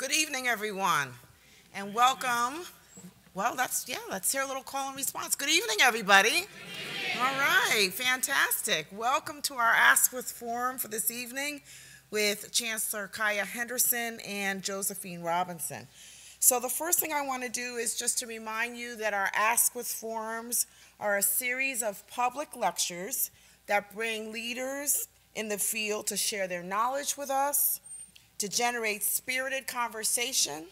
Good evening, everyone, and welcome. Well, that's, yeah, let's hear a little call and response. Good evening, everybody. All right, fantastic. Welcome to our Askwith Forum for this evening with Chancellor Kaya Henderson and Josephine Robinson. So the first thing I want to do is just to remind you that our Askwith Forums are a series of public lectures that bring leaders in the field to share their knowledge with us, to generate spirited conversation,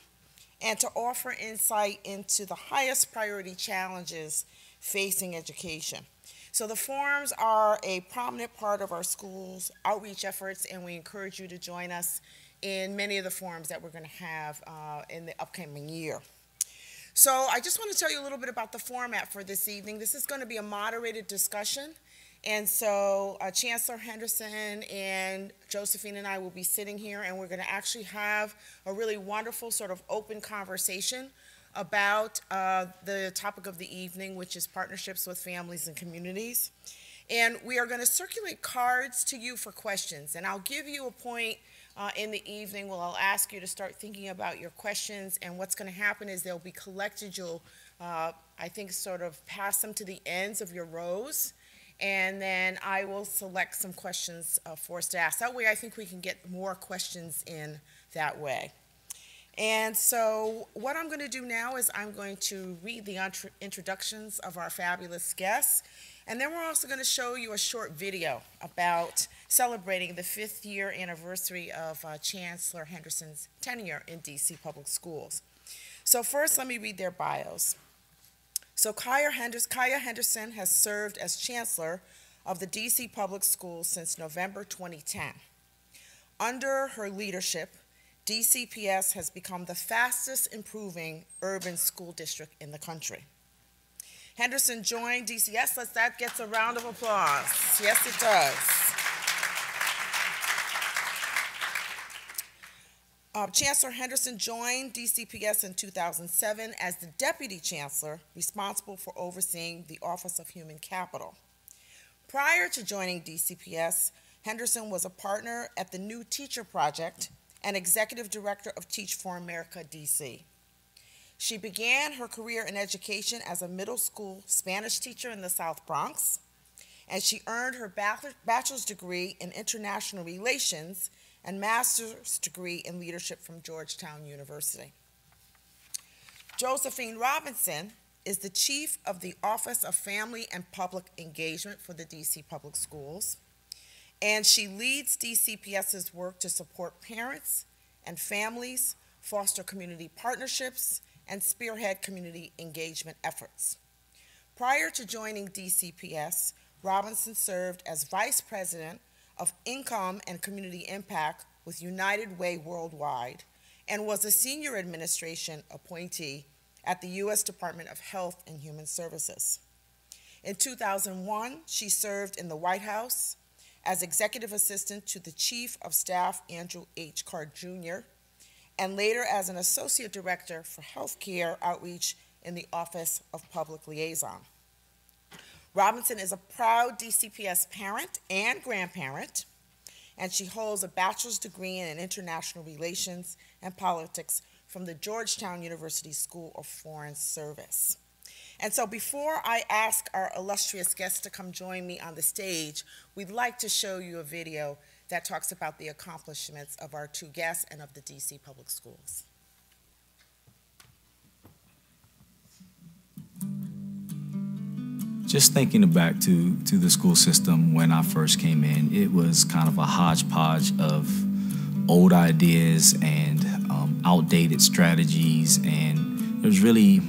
and to offer insight into the highest priority challenges facing education. So the forums are a prominent part of our school's outreach efforts, and we encourage you to join us in many of the forums that we're going to have uh, in the upcoming year. So I just want to tell you a little bit about the format for this evening. This is going to be a moderated discussion. And so uh, Chancellor Henderson and Josephine and I will be sitting here and we're going to actually have a really wonderful sort of open conversation about uh, the topic of the evening, which is partnerships with families and communities. And we are going to circulate cards to you for questions. And I'll give you a point uh, in the evening where I'll ask you to start thinking about your questions. And what's going to happen is they'll be collected. You'll, uh, I think, sort of pass them to the ends of your rows and then I will select some questions uh, for us to ask. That way I think we can get more questions in that way. And so what I'm going to do now is I'm going to read the introductions of our fabulous guests, and then we're also going to show you a short video about celebrating the fifth year anniversary of uh, Chancellor Henderson's tenure in DC Public Schools. So first, let me read their bios. So Kaya Henderson has served as chancellor of the DC Public Schools since November 2010. Under her leadership, DCPS has become the fastest improving urban school district in the country. Henderson joined DCS. Let's, that gets a round of applause. Yes, it does. Uh, Chancellor Henderson joined DCPS in 2007 as the Deputy Chancellor responsible for overseeing the Office of Human Capital. Prior to joining DCPS, Henderson was a partner at the New Teacher Project and Executive Director of Teach for America DC. She began her career in education as a middle school Spanish teacher in the South Bronx, and she earned her bachelor's degree in international relations and master's degree in leadership from Georgetown University. Josephine Robinson is the chief of the Office of Family and Public Engagement for the DC Public Schools, and she leads DCPS's work to support parents and families, foster community partnerships, and spearhead community engagement efforts. Prior to joining DCPS, Robinson served as vice president of Income and Community Impact with United Way Worldwide and was a senior administration appointee at the U.S. Department of Health and Human Services. In 2001, she served in the White House as executive assistant to the Chief of Staff, Andrew H. Card Jr., and later as an associate director for healthcare outreach in the Office of Public Liaison. Robinson is a proud DCPS parent and grandparent, and she holds a bachelor's degree in international relations and politics from the Georgetown University School of Foreign Service. And so before I ask our illustrious guests to come join me on the stage, we'd like to show you a video that talks about the accomplishments of our two guests and of the DC Public Schools. Just thinking back to to the school system when I first came in, it was kind of a hodgepodge of old ideas and um, outdated strategies, and it was really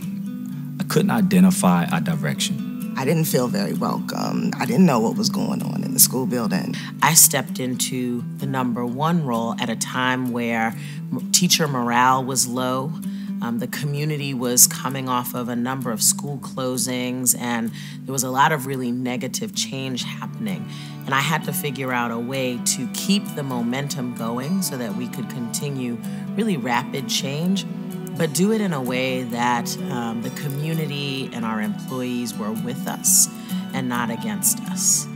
I couldn't identify a direction. I didn't feel very welcome. I didn't know what was going on in the school building. I stepped into the number one role at a time where teacher morale was low um, the community was coming off of a number of school closings, and there was a lot of really negative change happening. And I had to figure out a way to keep the momentum going so that we could continue really rapid change, but do it in a way that um, the community and our employees were with us and not against us.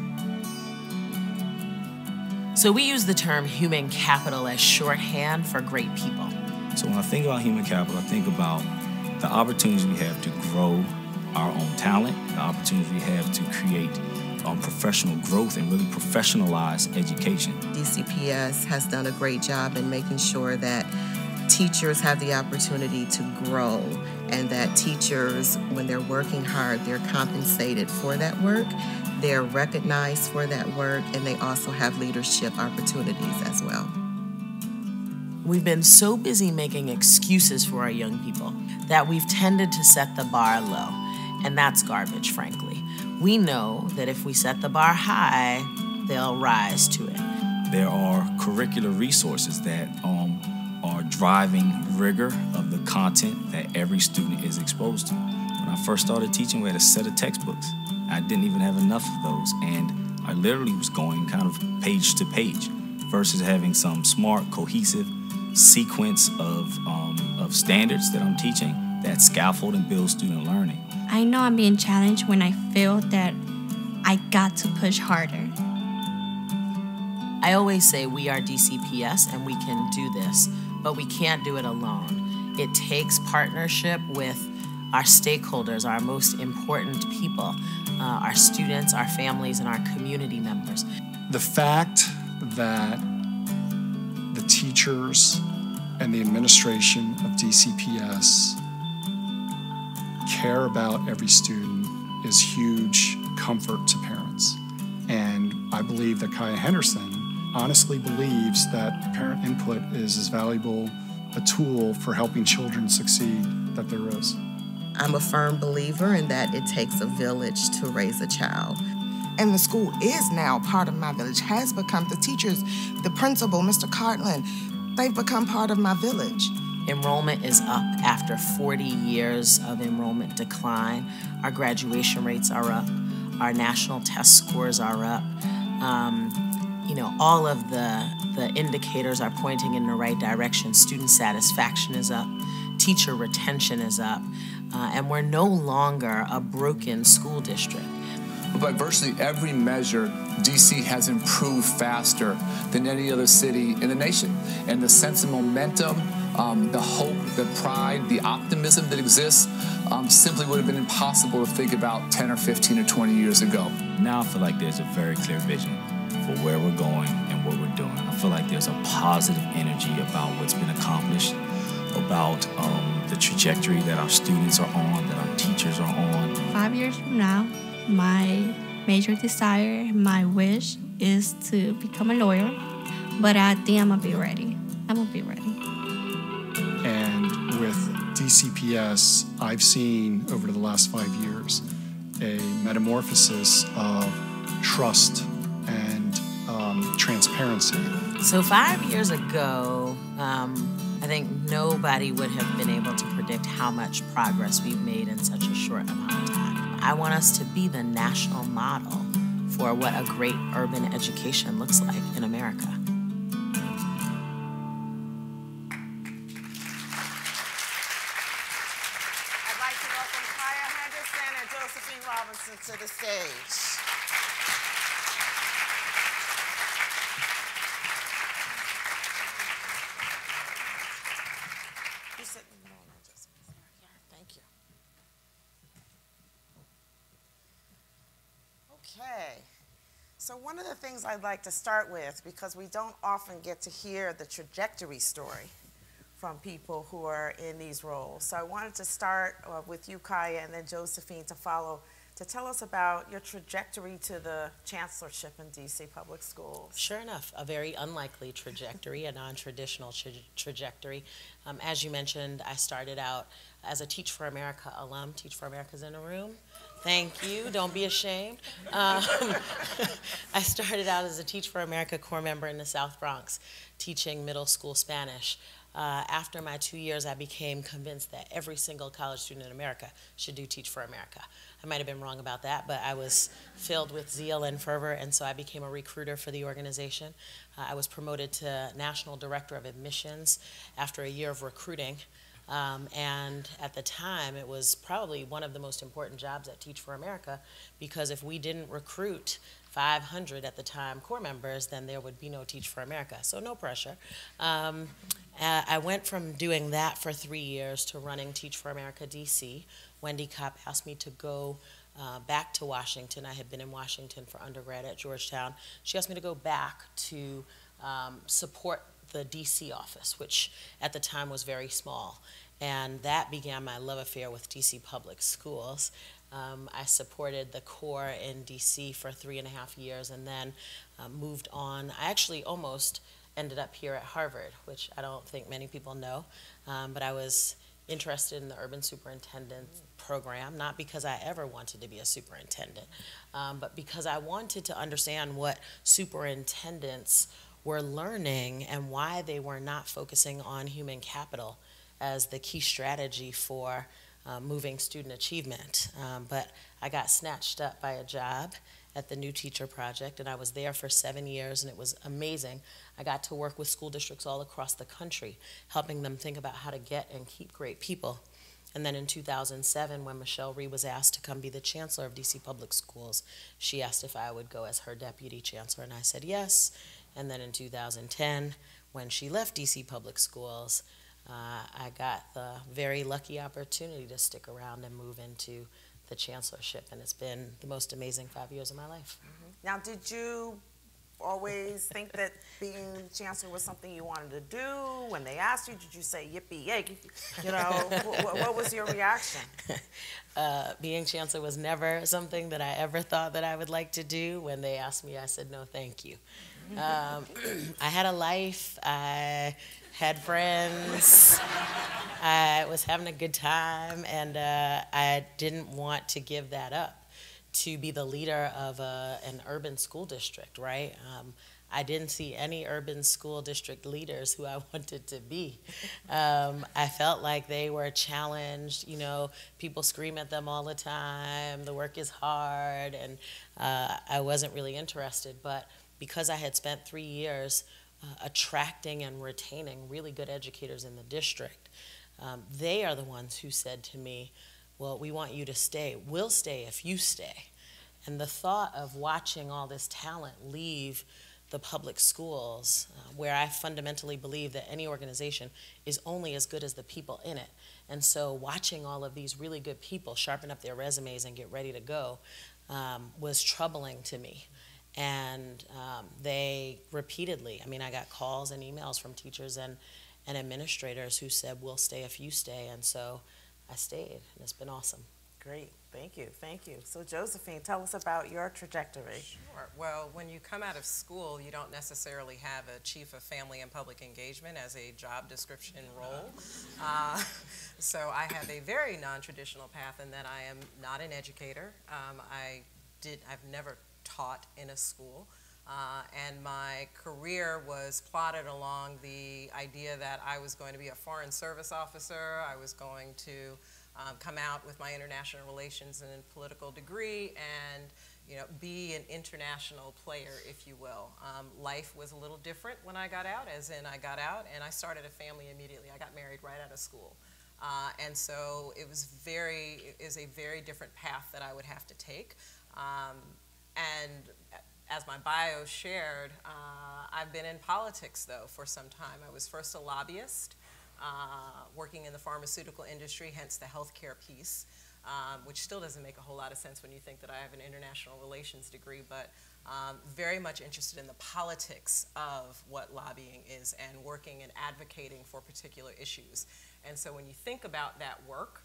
So we use the term human capital as shorthand for great people. So when I think about human capital, I think about the opportunities we have to grow our own talent, the opportunities we have to create um, professional growth and really professionalize education. DCPS has done a great job in making sure that teachers have the opportunity to grow and that teachers, when they're working hard, they're compensated for that work, they're recognized for that work, and they also have leadership opportunities as well. We've been so busy making excuses for our young people that we've tended to set the bar low, and that's garbage, frankly. We know that if we set the bar high, they'll rise to it. There are curricular resources that um, are driving rigor of the content that every student is exposed to. When I first started teaching, we had a set of textbooks. I didn't even have enough of those, and I literally was going kind of page to page versus having some smart, cohesive sequence of, um, of standards that I'm teaching that scaffold and build student learning. I know I'm being challenged when I feel that I got to push harder. I always say we are DCPS and we can do this, but we can't do it alone. It takes partnership with our stakeholders, our most important people, uh, our students, our families, and our community members. The fact that the teachers and the administration of DCPS care about every student is huge comfort to parents. And I believe that Kaya Henderson honestly believes that parent input is as valuable a tool for helping children succeed that there is. I'm a firm believer in that it takes a village to raise a child. And the school is now part of my village, has become the teachers, the principal, Mr. Cartland, they've become part of my village. Enrollment is up after 40 years of enrollment decline. Our graduation rates are up. Our national test scores are up. Um, you know, all of the, the indicators are pointing in the right direction. Student satisfaction is up. Teacher retention is up. Uh, and we're no longer a broken school district. But by virtually every measure, DC has improved faster than any other city in the nation. And the sense of momentum, um, the hope, the pride, the optimism that exists um, simply would have been impossible to think about 10 or 15 or 20 years ago. Now I feel like there's a very clear vision for where we're going and what we're doing. I feel like there's a positive energy about what's been accomplished, about um, the trajectory that our students are on, that our teachers are on. Five years from now, my major desire, my wish is to become a lawyer, but I think I'm gonna be ready. I'm gonna be ready. And with DCPS, I've seen over the last five years a metamorphosis of trust and um, transparency. So, five years ago, um, I think nobody would have been able to predict how much progress we've made in such a short amount of time. I want us to be the national model for what a great urban education looks like in America. I'd like to start with, because we don't often get to hear the trajectory story from people who are in these roles. So I wanted to start uh, with you, Kaya, and then Josephine to follow, to tell us about your trajectory to the chancellorship in DC Public Schools. Sure enough, a very unlikely trajectory, a non-traditional tra- trajectory. Um, as you mentioned, I started out as a Teach for America alum. Teach for America's in the room. Thank you. Don't be ashamed. Um, I started out as a Teach for America corps member in the South Bronx, teaching middle school Spanish. Uh, after my two years, I became convinced that every single college student in America should do Teach for America. I might have been wrong about that, but I was filled with zeal and fervor, and so I became a recruiter for the organization. Uh, I was promoted to National Director of Admissions after a year of recruiting. Um, and at the time, it was probably one of the most important jobs at Teach for America because if we didn't recruit 500 at the time corps members, then there would be no Teach for America. So no pressure. Um, I went from doing that for three years to running Teach for America DC. Wendy Kopp asked me to go uh, back to Washington. I had been in Washington for undergrad at Georgetown. She asked me to go back to um, support the DC office, which at the time was very small. And that began my love affair with DC public schools. Um, I supported the corps in DC for three and a half years and then uh, moved on. I actually almost ended up here at Harvard, which I don't think many people know, um, but I was interested in the urban superintendent program, not because I ever wanted to be a superintendent, um, but because I wanted to understand what superintendents were learning and why they were not focusing on human capital as the key strategy for uh, moving student achievement. Um, but I got snatched up by a job at the New Teacher Project, and I was there for seven years, and it was amazing. I got to work with school districts all across the country, helping them think about how to get and keep great people. And then in 2007, when Michelle Rhee was asked to come be the chancellor of DC Public Schools, she asked if I would go as her deputy chancellor, and I said yes. And then in 2010, when she left DC Public Schools, uh, I got the very lucky opportunity to stick around and move into the chancellorship, and it's been the most amazing five years of my life. Mm-hmm. Now, did you always think that being chancellor was something you wanted to do? When they asked you, did you say yippee yay? You know, what, what, was your reaction? Uh, being chancellor was never something that I ever thought that I would like to do. When they asked me, I said no, thank you. Um, I had a life. I had friends. I was having a good time, and uh, I didn't want to give that up to be the leader of a, an urban school district, right? Um, I didn't see any urban school district leaders who I wanted to be. Um, I felt like they were challenged. You know, people scream at them all the time. The work is hard, and uh, I wasn't really interested. But because I had spent three years uh, attracting and retaining really good educators in the district, um, they are the ones who said to me, well, we want you to stay. We'll stay if you stay. And the thought of watching all this talent leave the public schools, uh, where I fundamentally believe that any organization is only as good as the people in it. And so watching all of these really good people sharpen up their resumes and get ready to go um, was troubling to me. And um, they repeatedly, I mean, I got calls and emails from teachers and, and administrators who said, we'll stay if you stay. And so I stayed, and it's been awesome. Great, thank you, thank you. So Josephine, tell us about your trajectory. Sure. Well, when you come out of school, you don't necessarily have a chief of family and public engagement as a job description role. Uh, so I have a very non-traditional path in that I am not an educator. Um, I did. I've never taught in a school. Uh, and my career was plotted along the idea that I was going to be a foreign service officer, I was going to um, come out with my international relations and political degree, and you know, be an international player, if you will. Um, life was a little different when I got out, as in I got out and I started a family immediately. I got married right out of school. Uh, and so it was very, is a very different path that I would have to take. Um, and as my bio shared, uh, I've been in politics though for some time. I was first a lobbyist, uh, working in the pharmaceutical industry, hence the healthcare piece, um, which still doesn't make a whole lot of sense when you think that I have an international relations degree, but um, very much interested in the politics of what lobbying is and working and advocating for particular issues. And so when you think about that work,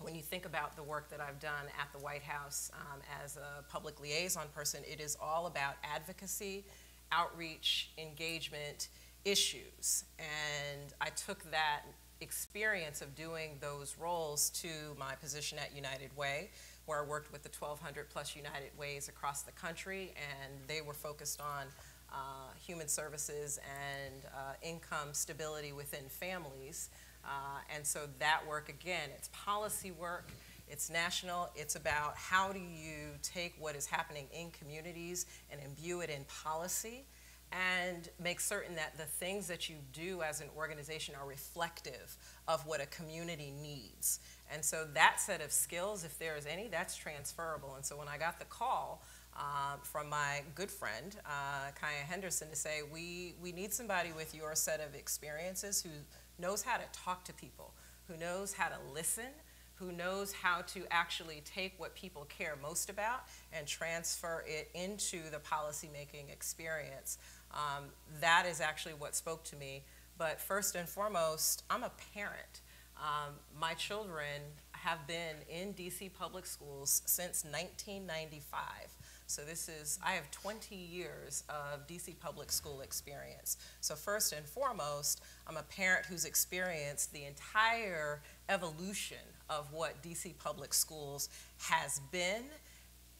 when you think about the work that I've done at the White House um, as a public liaison person, it is all about advocacy, outreach, engagement, issues. And I took that experience of doing those roles to my position at United Way, where I worked with the 1,200 plus United Ways across the country, and they were focused on uh, human services and uh, income stability within families. Uh, and so that work, again, it's policy work, it's national, it's about how do you take what is happening in communities and imbue it in policy and make certain that the things that you do as an organization are reflective of what a community needs. And so that set of skills, if there is any, that's transferable. And so when I got the call uh, from my good friend, uh, Kaya Henderson, to say, we, we need somebody with your set of experiences who knows how to talk to people, who knows how to listen, who knows how to actually take what people care most about and transfer it into the policymaking experience. Um, that is actually what spoke to me. But first and foremost, I'm a parent. Um, my children have been in DC public schools since 1995. So this is, I have 20 years of DC public school experience. So first and foremost, I'm a parent who's experienced the entire evolution of what DC public schools has been,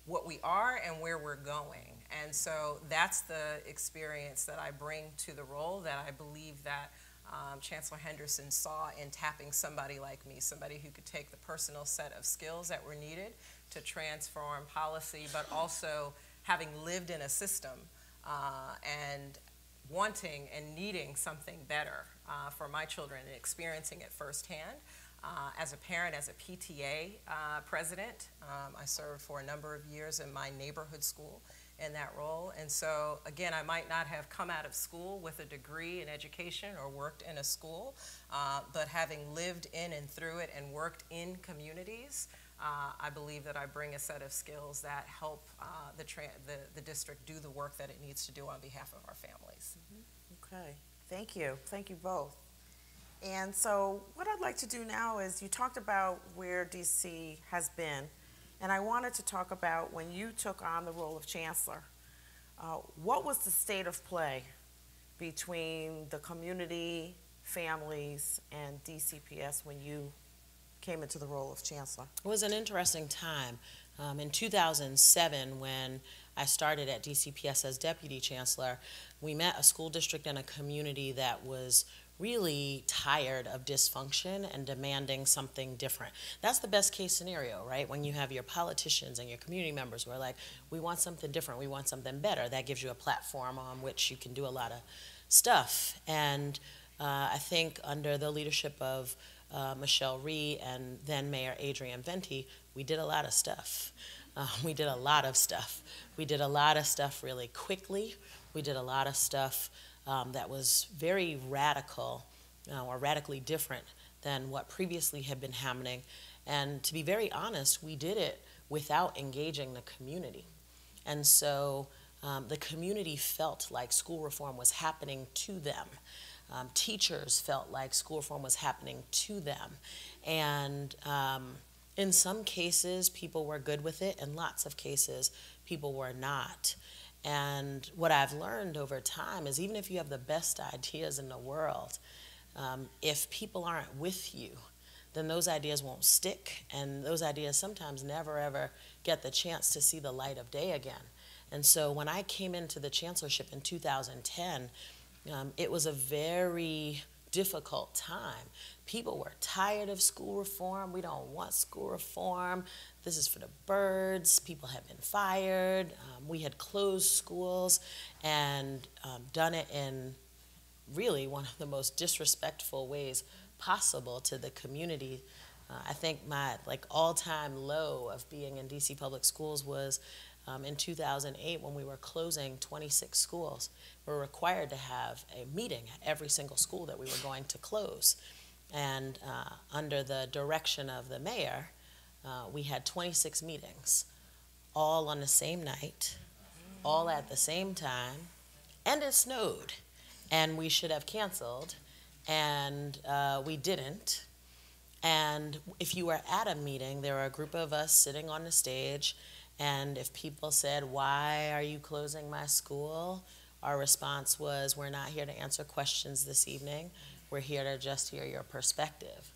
what we are, and where we're going. And so that's the experience that I bring to the role that I believe that um, Chancellor Henderson saw in tapping somebody like me, somebody who could take the personal set of skills that were needed to transform policy, but also having lived in a system uh, and wanting and needing something better uh, for my children and experiencing it firsthand. Uh, as a parent, as a PTA uh, president, um, I served for a number of years in my neighborhood school in that role. And so, again, I might not have come out of school with a degree in education or worked in a school, uh, but having lived in and through it and worked in communities, uh, I believe that I bring a set of skills that help uh, the, the, the, district do the work that it needs to do on behalf of our families. Mm -hmm. Okay, thank you. Thank you both. And so, what I'd like to do now is you talked about where DC has been, and I wanted to talk about when you took on the role of chancellor. Uh, what was the state of play between the community, families, and DCPS when you came into the role of chancellor? It was an interesting time. Um, in 2007, when I started at DCPS as deputy chancellor, we met a school district and a community that was really tired of dysfunction and demanding something different. That's the best case scenario, right? When you have your politicians and your community members who are like, we want something different, we want something better. That gives you a platform on which you can do a lot of stuff. And uh, I think under the leadership of uh, Michelle Rhee and then Mayor Adrian Fenty, we did a lot of stuff. Uh, we did a lot of stuff. We did a lot of stuff really quickly. We did a lot of stuff um, that was very radical uh, or radically different than what previously had been happening. And to be very honest, we did it without engaging the community. And so um, the community felt like school reform was happening to them. Um, teachers felt like school reform was happening to them. And um, in some cases, people were good with it. In lots of cases, people were not. And what I've learned over time is even if you have the best ideas in the world, um, if people aren't with you, then those ideas won't stick. And those ideas sometimes never ever get the chance to see the light of day again. And so when I came into the chancellorship in 2010, um, it was a very difficult time. People were tired of school reform. We don't want school reform. This is for the birds. People had been fired. Um, we had closed schools and um, done it in really one of the most disrespectful ways possible to the community. Uh, I think my like all-time low of being in DC public schools was um, in 2008 when we were closing 26 schools we were required to have a meeting at every single school that we were going to close. And uh, under the direction of the mayor, uh, we had 26 meetings, all on the same night, all at the same time, and it snowed. And we should have canceled, and uh, we didn't. And if you were at a meeting, there were a group of us sitting on the stage, and if people said, Why are you closing my school? Our response was, We're not here to answer questions this evening. We're here to just hear your perspective.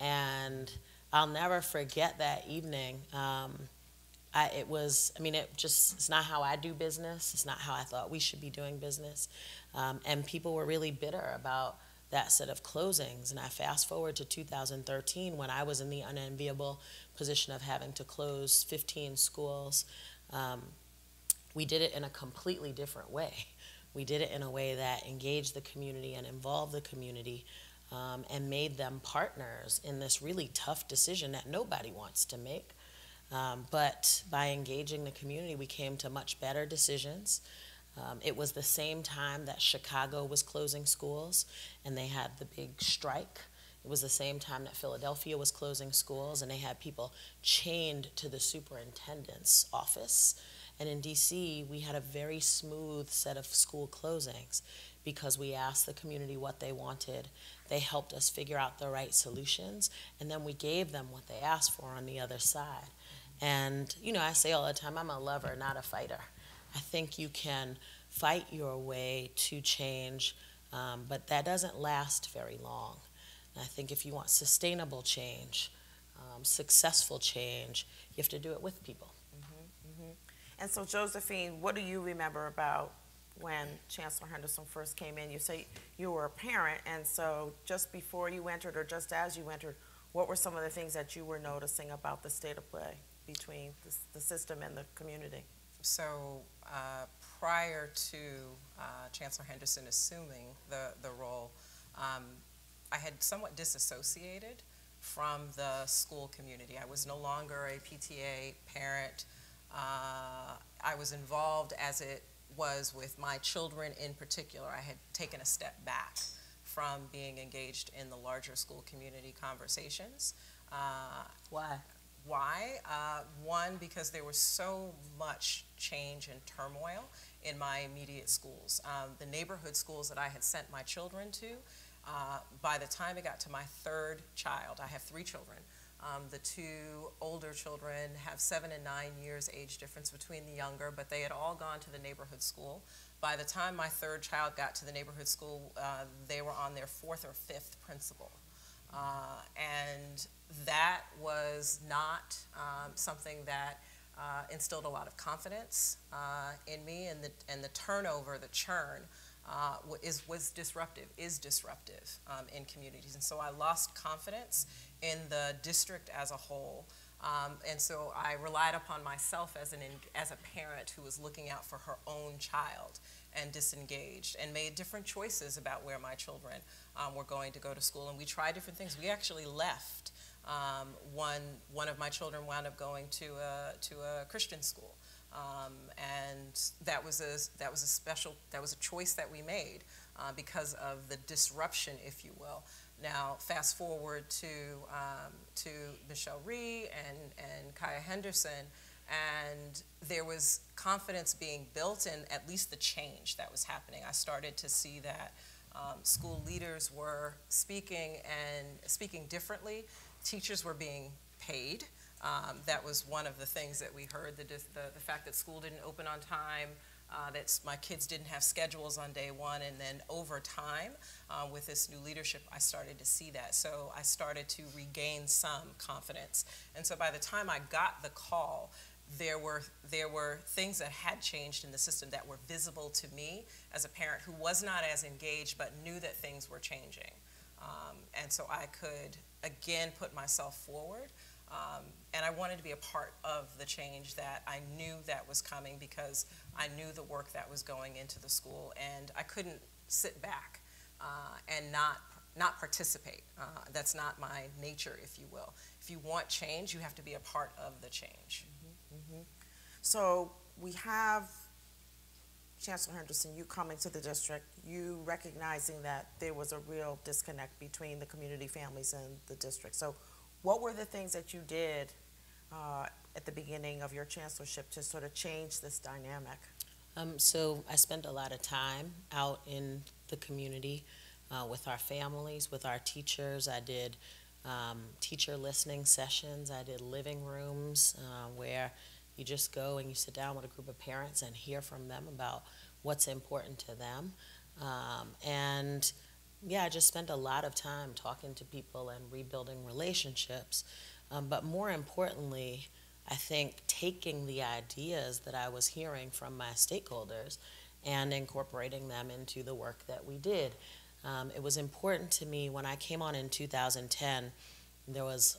And I'll never forget that evening. Um, I, it was, I mean, it just, it's not how I do business. It's not how I thought we should be doing business. Um, and people were really bitter about that set of closings. And I fast forward to 2013 when I was in the unenviable position of having to close 15 schools. Um, we did it in a completely different way We did it in a way that engaged the community and involved the community um, and made them partners in this really tough decision that nobody wants to make. Um, but by engaging the community, we came to much better decisions. Um, it was the same time that Chicago was closing schools and they had the big strike. It was the same time that Philadelphia was closing schools and they had people chained to the superintendent's office. And in DC, we had a very smooth set of school closings because we asked the community what they wanted. They helped us figure out the right solutions, and then we gave them what they asked for on the other side. And, you know, I say all the time, I'm a lover, not a fighter. I think you can fight your way to change, um, but that doesn't last very long. And I think if you want sustainable change, um, successful change, you have to do it with people. Mm-hmm, mm-hmm. And so, Josephine, what do you remember about when Chancellor Henderson first came in? You say you were a parent, and so just before you entered or just as you entered, what were some of the things that you were noticing about the state of play between the, the system and the community? So uh, prior to uh, Chancellor Henderson assuming the, the role, um, I had somewhat disassociated from the school community. I was no longer a PTA parent. Uh, I was involved as it was with my children in particular. I had taken a step back from being engaged in the larger school community conversations. Uh, Why? Why? Uh, one, because there was so much change and turmoil in my immediate schools. Um, the neighborhood schools that I had sent my children to, uh, by the time it got to my third child, I have three children. Um, the two older children have seven and nine years age difference between the younger, but they had all gone to the neighborhood school. By the time my third child got to the neighborhood school, uh, they were on their fourth or fifth principal. Uh, and that was not um, something that uh, instilled a lot of confidence uh, in me, and the, and the turnover, the churn, uh, is, was disruptive, is disruptive um, in communities. And so I lost confidence in the district as a whole. Um, and so I relied upon myself as, an, as a parent who was looking out for her own child and disengaged and made different choices about where my children um, were going to go to school. And we tried different things. We actually left. Um, one, one of my children wound up going to a, to a Christian school. Um, and that was, a, that was a special, that was a choice that we made uh, because of the disruption, if you will. Now, fast forward to, um, to Michelle Rhee and, and Kaya Henderson, and there was confidence being built in at least the change that was happening. I started to see that um, school leaders were speaking and speaking differently. Teachers were being paid. Um, that was one of the things that we heard, the, the, the fact that school didn't open on time, uh, that my kids didn't have schedules on day one, and then over time, uh, with this new leadership, I started to see that. So I started to regain some confidence. And so by the time I got the call, there were, there were things that had changed in the system that were visible to me as a parent who was not as engaged but knew that things were changing. Um, and so I could, again, put myself forward. Um, and I wanted to be a part of the change that I knew that was coming because I knew the work that was going into the school. And I couldn't sit back uh, and not, not participate. Uh, that's not my nature, if you will. If you want change, you have to be a part of the change. Mm-hmm. So we have Chancellor Henderson, you coming to the district, you recognizing that there was a real disconnect between the community families and the district. So what were the things that you did uh, at the beginning of your chancellorship to sort of change this dynamic? Um, so I spent a lot of time out in the community uh, with our families, with our teachers. I did um, teacher listening sessions. I did living rooms uh, where you just go and you sit down with a group of parents and hear from them about what's important to them. Um, and yeah, I just spent a lot of time talking to people and rebuilding relationships. Um, but more importantly, I think taking the ideas that I was hearing from my stakeholders and incorporating them into the work that we did. Um, it was important to me when I came on in 2010 there was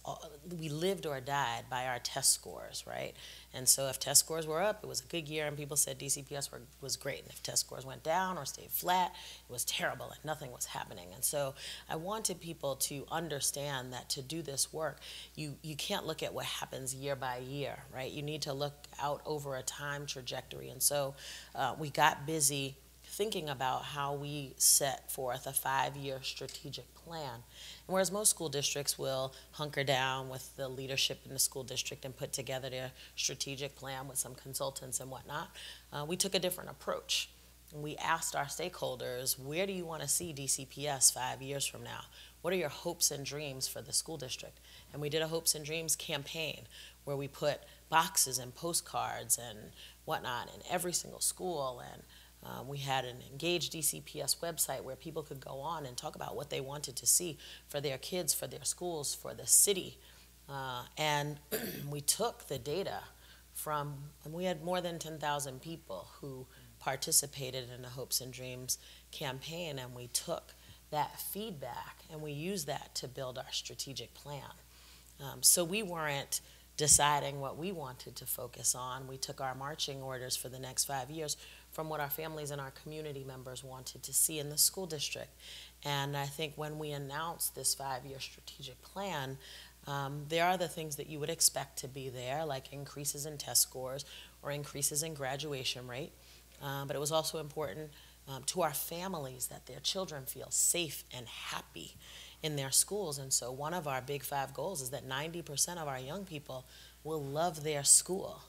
we lived or died by our test scores, right? And so if test scores were up, it was a good year, and people said DCPS were, was great. And if test scores went down or stayed flat, it was terrible, and nothing was happening. And so I wanted people to understand that to do this work, you you can't look at what happens year by year, right? You need to look out over a time trajectory. And so uh, we got busy thinking about how we set forth a five-year strategic plan Whereas most school districts will hunker down with the leadership in the school district and put together their strategic plan with some consultants and whatnot, uh, we took a different approach. We asked our stakeholders, where do you want to see DCPS five years from now? What are your hopes and dreams for the school district? And we did a hopes and dreams campaign where we put boxes and postcards and whatnot in every single school and um, we had an engaged DCPS website where people could go on and talk about what they wanted to see for their kids, for their schools, for the city. Uh, and we took the data from, and we had more than 10,000 people who participated in the Hopes and Dreams campaign, and we took that feedback and we used that to build our strategic plan. Um, so we weren't deciding what we wanted to focus on. We took our marching orders for the next five years from what our families and our community members wanted to see in the school district. And I think when we announced this five-year strategic plan, um, there are the things that you would expect to be there, like increases in test scores or increases in graduation rate. Um, but it was also important um, to our families that their children feel safe and happy in their schools. And so one of our big five goals is that 90% of our young people will love their school.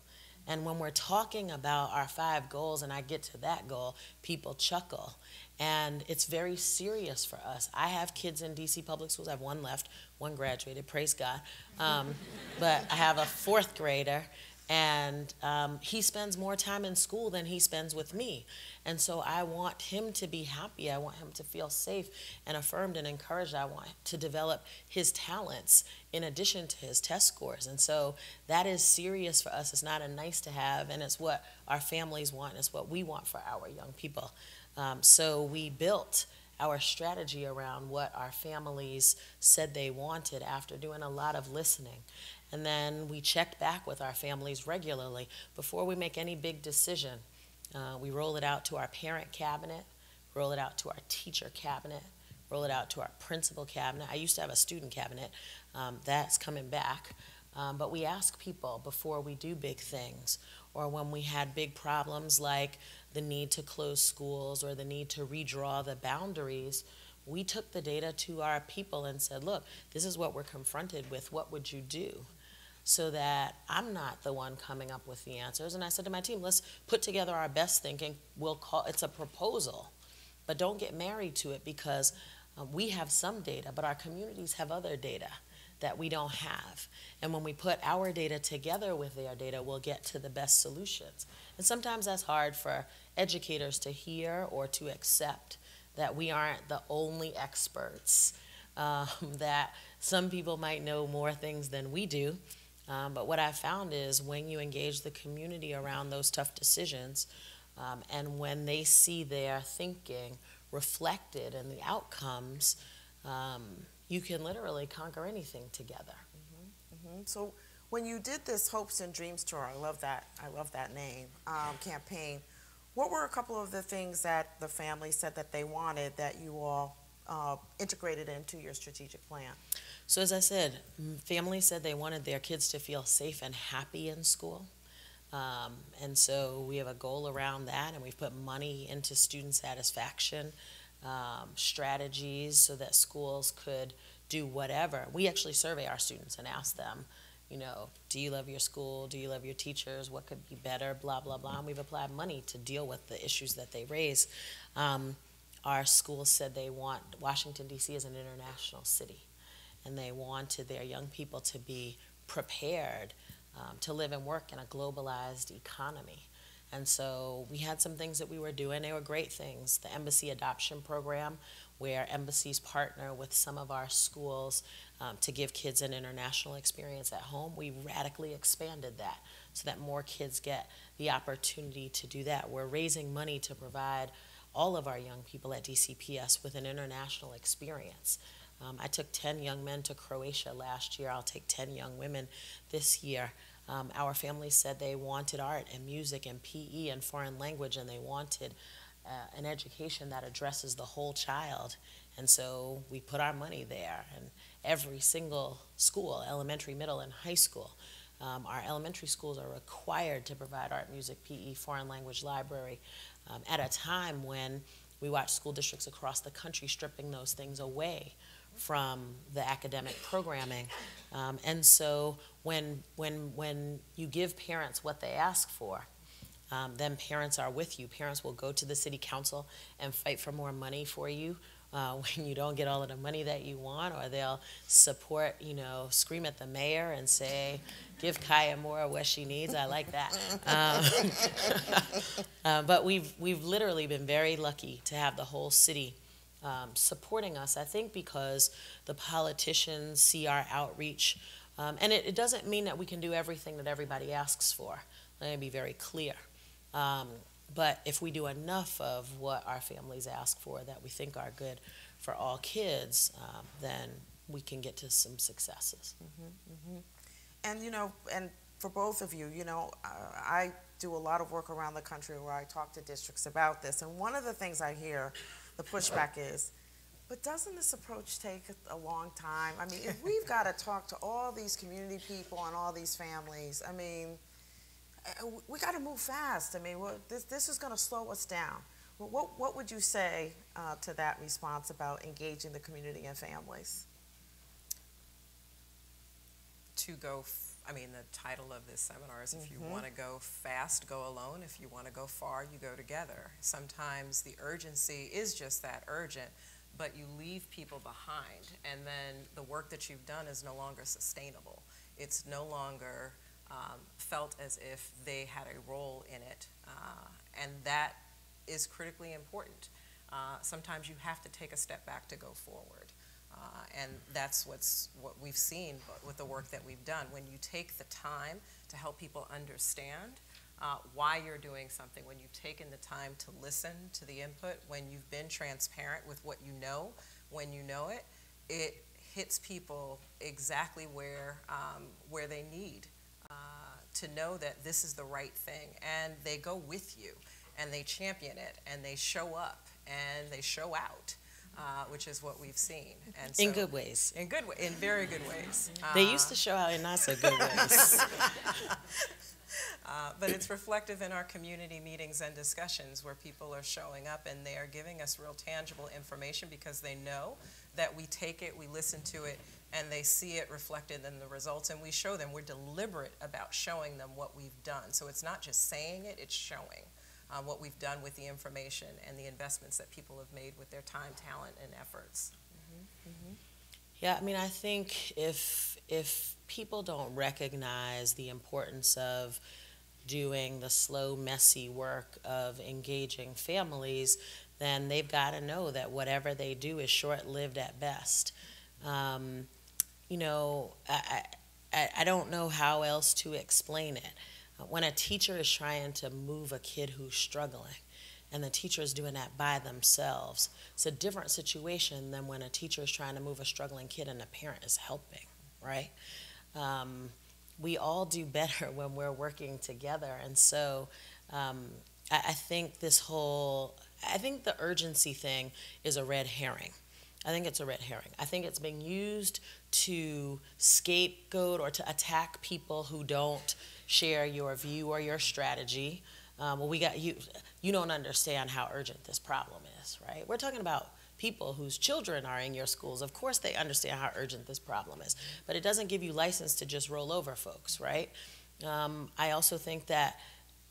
And when we're talking about our five goals, and I get to that goal, people chuckle. And it's very serious for us. I have kids in DC public schools. I have one left, one graduated, praise God. Um, but I have a fourth grader, and um, he spends more time in school than he spends with me. And so I want him to be happy. I want him to feel safe and affirmed and encouraged. I want to develop his talents in addition to his test scores. And so that is serious for us. It's not a nice to have, and it's what our families want. It's what we want for our young people. Um, so we built our strategy around what our families said they wanted after doing a lot of listening. And then we checked back with our families regularly before we make any big decision. Uh, we roll it out to our parent cabinet, roll it out to our teacher cabinet, roll it out to our principal cabinet. I used to have a student cabinet. Um, that's coming back. Um, but we ask people before we do big things or when we had big problems like the need to close schools or the need to redraw the boundaries, we took the data to our people and said, look, this is what we're confronted with. What would you do? So that I'm not the one coming up with the answers. And I said to my team, let's put together our best thinking. We'll call it's a proposal, but don't get married to it because uh, we have some data, but our communities have other data that we don't have. And when we put our data together with their data, we'll get to the best solutions. And sometimes that's hard for educators to hear or to accept that we aren't the only experts, um, that some people might know more things than we do. Um, but what I found is when you engage the community around those tough decisions, um, and when they see their thinking reflected in the outcomes, um, you can literally conquer anything together. Mm-hmm, mm-hmm. So when you did this Hopes and Dreams tour, I love that. I love that name um, campaign. What were a couple of the things that the family said that they wanted that you all uh, integrated into your strategic plan? So as I said, families said they wanted their kids to feel safe and happy in school. Um, and so we have a goal around that, and we've put money into student satisfaction um, strategies so that schools could do whatever. We actually survey our students and ask them, you know, do you love your school? Do you love your teachers? What could be better? Blah, blah, blah. And we've applied money to deal with the issues that they raise. Um, our schools said they want Washington, D.C. as an international city and they wanted their young people to be prepared um, to live and work in a globalized economy. And so we had some things that we were doing. They were great things. The embassy adoption program, where embassies partner with some of our schools um, to give kids an international experience at home, we radically expanded that so that more kids get the opportunity to do that. We're raising money to provide all of our young people at DCPS with an international experience Um, I took 10 young men to Croatia last year. I'll take 10 young women this year. Um, our families said they wanted art and music and PE and foreign language, and they wanted uh, an education that addresses the whole child. And so we put our money there. And every single school, elementary, middle, and high school, um, our elementary schools are required to provide art, music, PE, foreign language library um, at a time when we watch school districts across the country stripping those things away from the academic programming. Um, and so when, when, when you give parents what they ask for, um, then parents are with you. Parents will go to the city council and fight for more money for you uh, when you don't get all of the money that you want, or they'll support, you know, scream at the mayor and say, give Kaya more of what she needs. I like that. Um, uh, but we've, we've literally been very lucky to have the whole city um, supporting us, I think because the politicians see our outreach. Um, and it, it, doesn't mean that we can do everything that everybody asks for. Let me be very clear. Um, but if we do enough of what our families ask for that we think are good for all kids, um, then we can get to some successes. Mm-hmm, mm-hmm. And, you know, and for both of you, you know, I do a lot of work around the country where I talk to districts about this. And one of the things I hear the pushback is, but doesn't this approach take a long time? I mean, if we've got to talk to all these community people and all these families, I mean, uh, we got to move fast. I mean, this, this is going to slow us down. what, what would you say uh, to that response about engaging the community and families? To go I mean, the title of this seminar is if you mm-hmm. want to go fast, go alone. If you want to go far, you go together. Sometimes the urgency is just that urgent, but you leave people behind, and then the work that you've done is no longer sustainable. It's no longer um, felt as if they had a role in it, uh, and that is critically important. Uh, sometimes you have to take a step back to go forward. Uh, and that's what's what we've seen with the work that we've done. When you take the time to help people understand uh, why you're doing something, when you've taken the time to listen to the input, when you've been transparent with what you know, when you know it, it hits people exactly where um, where they need uh, to know that this is the right thing, and they go with you, and they champion it, and they show up, and they show out uh, which is what we've seen. And so, in good ways. In good, in very good ways. They used to uh, show how in not so good ways. Uh, but it's reflective in our community meetings and discussions where people are showing up and they are giving us real tangible information because they know that we take it, we listen to it, and they see it reflected in the results and we show them. We're deliberate about showing them what we've done. So it's not just saying it, it's showing uh, what we've done with the information and the investments that people have made with their time, talent, and efforts. Mm-hmm. Mm-hmm. Yeah, I mean, I think if if people don't recognize the importance of doing the slow, messy work of engaging families, then they've got to know that whatever they do is short-lived at best. Um, you know, I, I I don't know how else to explain it when a teacher is trying to move a kid who's struggling and the teacher is doing that by themselves, it's a different situation than when a teacher is trying to move a struggling kid and a parent is helping, right? Um, we all do better when we're working together. And so um, I, I think this whole, I think the urgency thing is a red herring. I think it's a red herring. I think it's being used to scapegoat or to attack people who don't share your view or your strategy. Um, well, we got you. You don't understand how urgent this problem is, right? We're talking about people whose children are in your schools. Of course, they understand how urgent this problem is, but it doesn't give you license to just roll over folks, right? Um, I also think that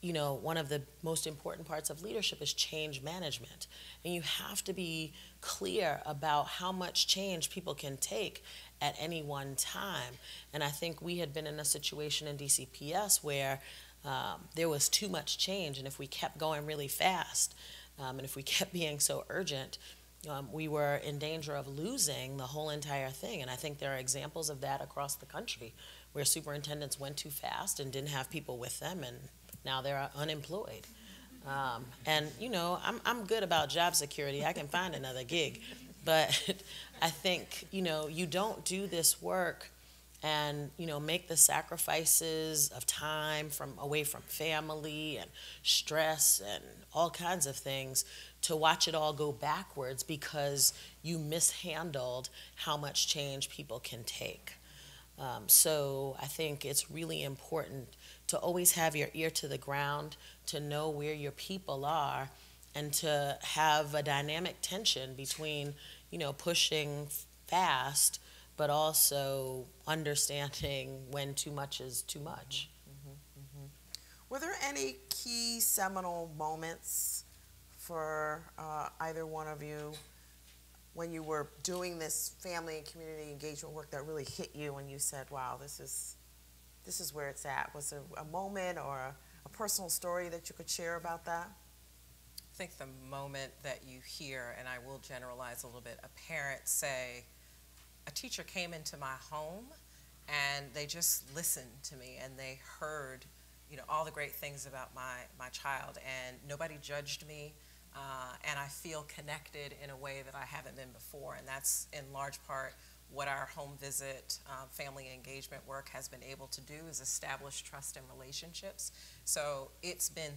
you know, one of the most important parts of leadership is change management. And you have to be clear about how much change people can take at any one time. And I think we had been in a situation in DCPS where um, there was too much change, and if we kept going really fast, um, and if we kept being so urgent, um, we were in danger of losing the whole entire thing. And I think there are examples of that across the country where superintendents went too fast and didn't have people with them, and now they're unemployed. Um, and you know, I'm, I'm good about job security. I can find another gig. But I think, you know, you don't do this work and, you know, make the sacrifices of time from away from family and stress and all kinds of things to watch it all go backwards because you mishandled how much change people can take. Um, so I think it's really important to always have your ear to the ground, to know where your people are, and to have a dynamic tension between, you know, pushing fast, but also understanding when too much is too much. Were there any key seminal moments for uh, either one of you when you were doing this family and community engagement work that really hit you and you said, wow, this is, this is where it's at? Was there a moment or a, a personal story that you could share about that? I think the moment that you hear, and I will generalize a little bit, a parent say, a teacher came into my home and they just listened to me and they heard, you know, all the great things about my, my child and nobody judged me. Uh, and I feel connected in a way that I haven't been before. And that's in large part what our home visit uh, family engagement work has been able to do is establish trust and relationships. So it's been,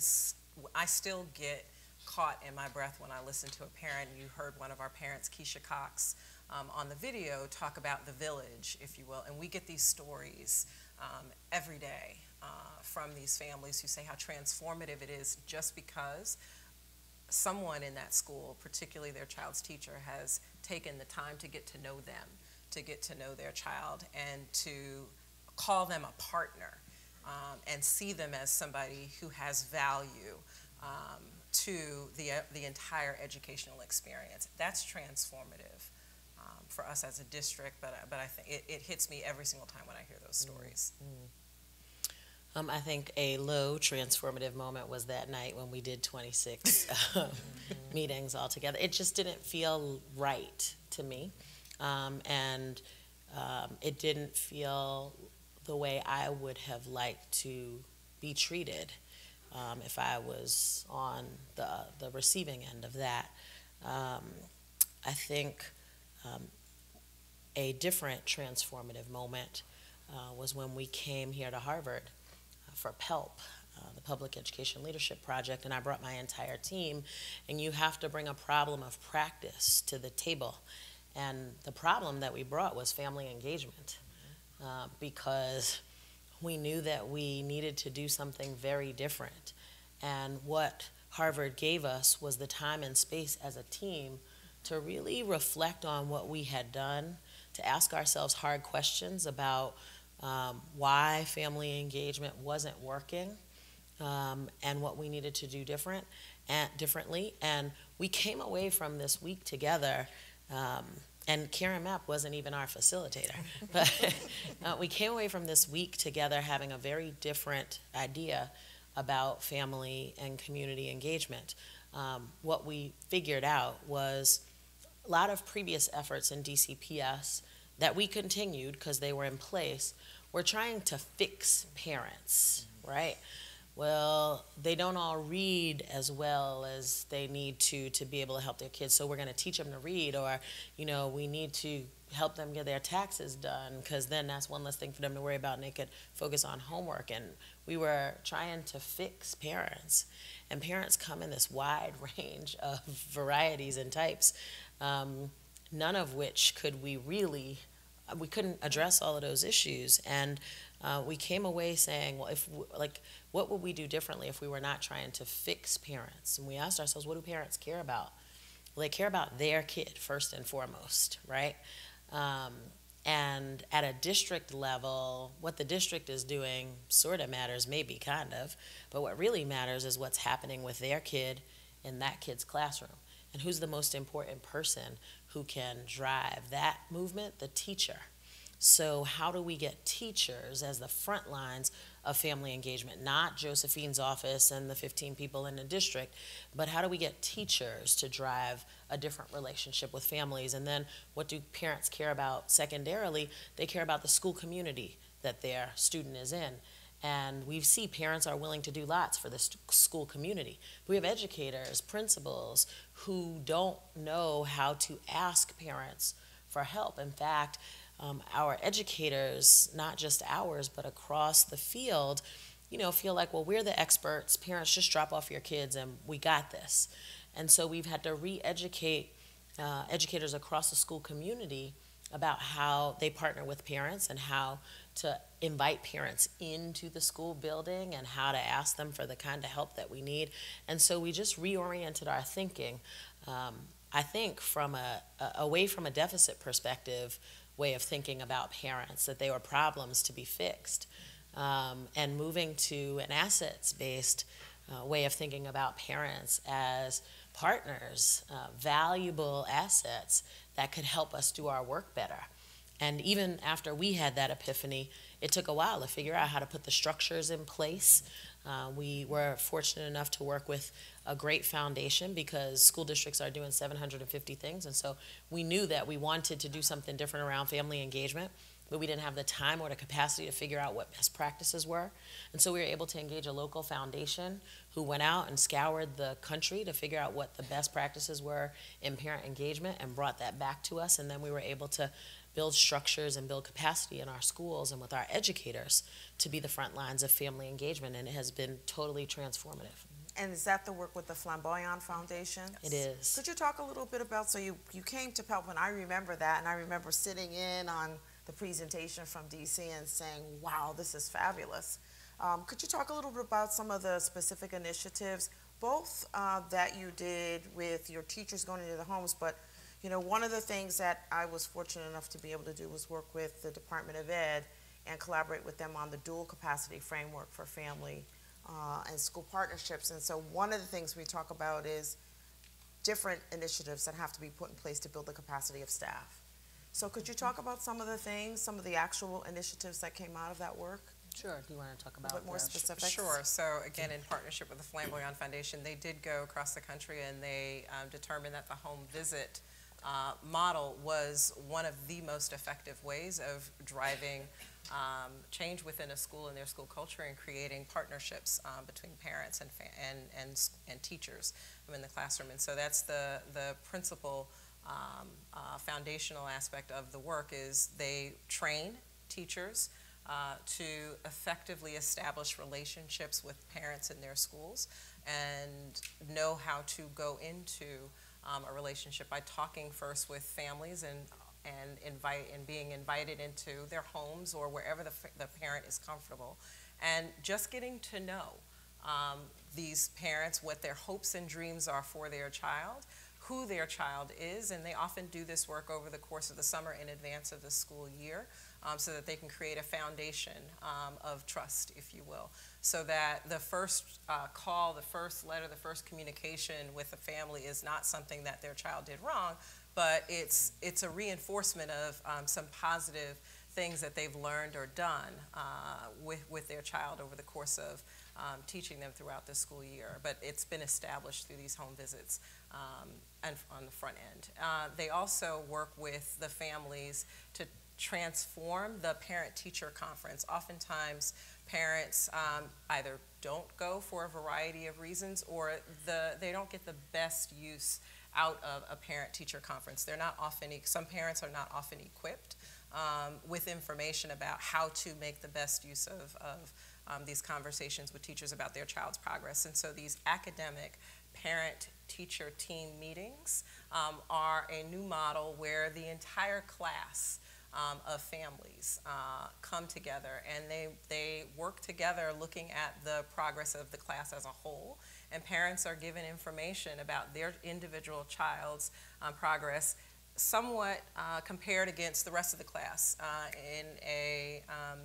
I still get caught in my breath when I listened to a parent. You heard one of our parents, Keisha Cox, um, on the video talk about the village, if you will. And we get these stories um, every day uh, from these families who say how transformative it is just because someone in that school, particularly their child's teacher, has taken the time to get to know them, to get to know their child, and to call them a partner um, and see them as somebody who has value um, to the, uh, the entire educational experience. That's transformative um, for us as a district, but, but I think it, it, hits me every single time when I hear those stories. Mm -hmm. Um, I think a low transformative moment was that night when we did 26 um, meetings all together. It just didn't feel right to me. Um, and um, it didn't feel the way I would have liked to be treated um, if I was on the, the receiving end of that. Um, I think a different transformative moment uh, was when we came here to Harvard for PELP, uh, the Public Education Leadership Project, and I brought my entire team. And you have to bring a problem of practice to the table. And the problem that we brought was family engagement uh, because we knew that we needed to do something very different. And what Harvard gave us was the time and space as a team to really reflect on what we had done, to ask ourselves hard questions about um, why family engagement wasn't working um, and what we needed to do different and differently. And we came away from this week together. Um, and Karen Mapp wasn't even our facilitator, but uh, we came away from this week together having a very different idea about family and community engagement. Um, what we figured out was a lot of previous efforts in DCPS that we continued because they were in place we're trying to fix parents, right? Well, they don't all read as well as they need to to be able to help their kids. So we're going to teach them to read, or you know, we need to help them get their taxes done because then that's one less thing for them to worry about, and they could focus on homework. And we were trying to fix parents, and parents come in this wide range of varieties and types, um, none of which could we really we couldn't address all of those issues. And uh, we came away saying, well, if like, what would we do differently if we were not trying to fix parents? And we asked ourselves, what do parents care about? Well, they care about their kid first and foremost, right? Um, and at a district level, what the district is doing sort of matters, maybe kind of, but what really matters is what's happening with their kid in that kid's classroom. And who's the most important person who can drive that movement, the teacher. So, how do we get teachers as the front lines of family engagement? Not Josephine's office and the 15 people in the district, but how do we get teachers to drive a different relationship with families? And then, what do parents care about secondarily? They care about the school community that their student is in. And we see parents are willing to do lots for the school community. We have educators, principals who don't know how to ask parents for help. In fact, um, our educators, not just ours, but across the field, you know, feel like, well, we're the experts. Parents just drop off your kids and we got this. And so we've had to re educate uh, educators across the school community about how they partner with parents and how to invite parents into the school building and how to ask them for the kind of help that we need. And so we just reoriented our thinking, um, I think, from a, a, away from a deficit perspective way of thinking about parents, that they were problems to be fixed, um, and moving to an assets based uh, way of thinking about parents as partners, uh, valuable assets that could help us do our work better. And even after we had that epiphany, it took a while to figure out how to put the structures in place. Uh, we were fortunate enough to work with a great foundation because school districts are doing 750 things. And so we knew that we wanted to do something different around family engagement but we didn't have the time or the capacity to figure out what best practices were. And so we were able to engage a local foundation who went out and scoured the country to figure out what the best practices were in parent engagement and brought that back to us. And then we were able to build structures and build capacity in our schools and with our educators to be the front lines of family engagement. And it has been totally transformative. And is that the work with the Flamboyant Foundation? It is. Could you talk a little bit about, so you, you came to PELP, I remember that, and I remember sitting in on the presentation from DC and saying, wow, this is fabulous. Um, could you talk a little bit about some of the specific initiatives, both uh, that you did with your teachers going into the homes, but you know, one of the things that I was fortunate enough to be able to do was work with the Department of Ed and collaborate with them on the dual capacity framework for family uh, and school partnerships. And so one of the things we talk about is different initiatives that have to be put in place to build the capacity of staff. So could you talk about some of the things, some of the actual initiatives that came out of that work? Sure. Do you want to talk about a bit more specific? Sure. So again, in partnership with the Flamboyant Foundation, they did go across the country and they um, determined that the home visit uh, model was one of the most effective ways of driving um, change within a school and their school culture and creating partnerships um, between parents and, and, and, and teachers in the classroom. And so that's the, the principal um, uh, foundational aspect of the work is they train teachers uh, to effectively establish relationships with parents in their schools and know how to go into um, a relationship by talking first with families and and invite and being invited into their homes or wherever the, the parent is comfortable. And just getting to know um, these parents what their hopes and dreams are for their child who their child is, and they often do this work over the course of the summer in advance of the school year um, so that they can create a foundation um, of trust, if you will, so that the first uh, call, the first letter, the first communication with the family is not something that their child did wrong, but it's, it's a reinforcement of um, some positive things that they've learned or done uh, with, with their child over the course of um, teaching them throughout the school year. But it's been established through these home visits um, and on the front end. Uh, they also work with the families to transform the parent-teacher conference. Oftentimes, parents um, either don't go for a variety of reasons or the, they don't get the best use out of a parent-teacher conference. They're not often, some parents are not often equipped um, with information about how to make the best use of, of um, these conversations with teachers about their child's progress. And so these academic parent teacher team meetings um, are a new model where the entire class um, of families uh, come together and they, they work together looking at the progress of the class as a whole. And parents are given information about their individual child's um, progress somewhat uh, compared against the rest of the class uh, in a, um,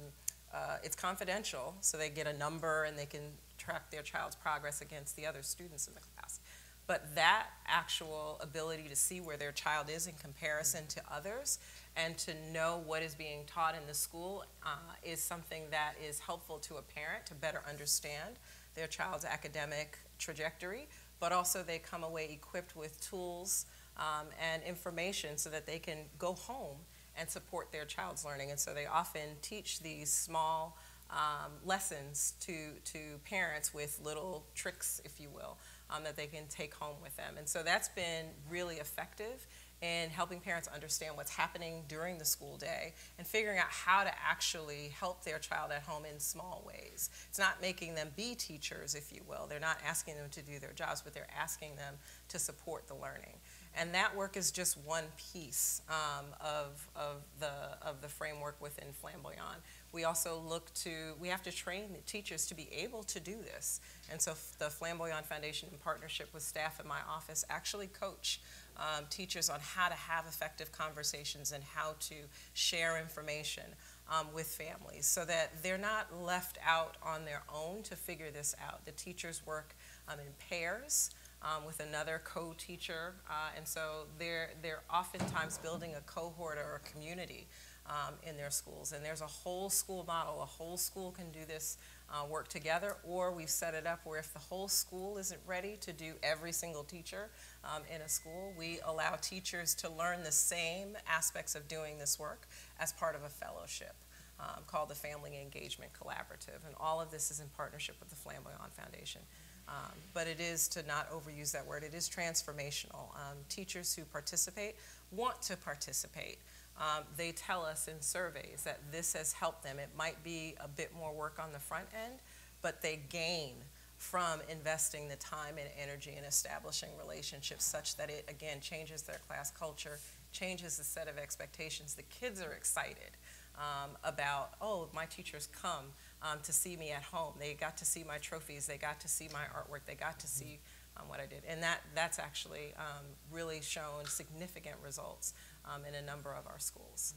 uh, it's confidential, so they get a number and they can track their child's progress against the other students in the class. But that actual ability to see where their child is in comparison to others and to know what is being taught in the school uh, is something that is helpful to a parent to better understand their child's academic trajectory, but also they come away equipped with tools um, and information so that they can go home and support their child's learning. And so they often teach these small um, lessons to, to parents with little tricks, if you will, um, that they can take home with them. And so that's been really effective in helping parents understand what's happening during the school day and figuring out how to actually help their child at home in small ways. It's not making them be teachers, if you will. They're not asking them to do their jobs, but they're asking them to support the learning. And that work is just one piece um, of, of, the, of the framework within Flamboyant. We also look to, we have to train the teachers to be able to do this. And so the Flamboyant Foundation, in partnership with staff in my office, actually coach um, teachers on how to have effective conversations and how to share information um, with families so that they're not left out on their own to figure this out. The teachers work um, in pairs. Um, with another co-teacher, uh, and so they're they're oftentimes building a cohort or a community um, in their schools. And there's a whole school model. A whole school can do this uh, work together, or we've set it up where if the whole school isn't ready to do every single teacher um, in a school, we allow teachers to learn the same aspects of doing this work as part of a fellowship. Um, called the Family Engagement Collaborative. And all of this is in partnership with the Flamboyant Foundation. Um, but it is, to not overuse that word, it is transformational. Um, teachers who participate want to participate um, they tell us in surveys that this has helped them. It might be a bit more work on the front end, but they gain from investing the time and energy in establishing relationships such that it, again, changes their class culture, changes the set of expectations. The kids are excited um, about, oh, my teachers come um, to see me at home. They got to see my trophies. They got to see my artwork. They got to see um, what I did. And that, that's actually um, really shown significant results um, in a number of our schools.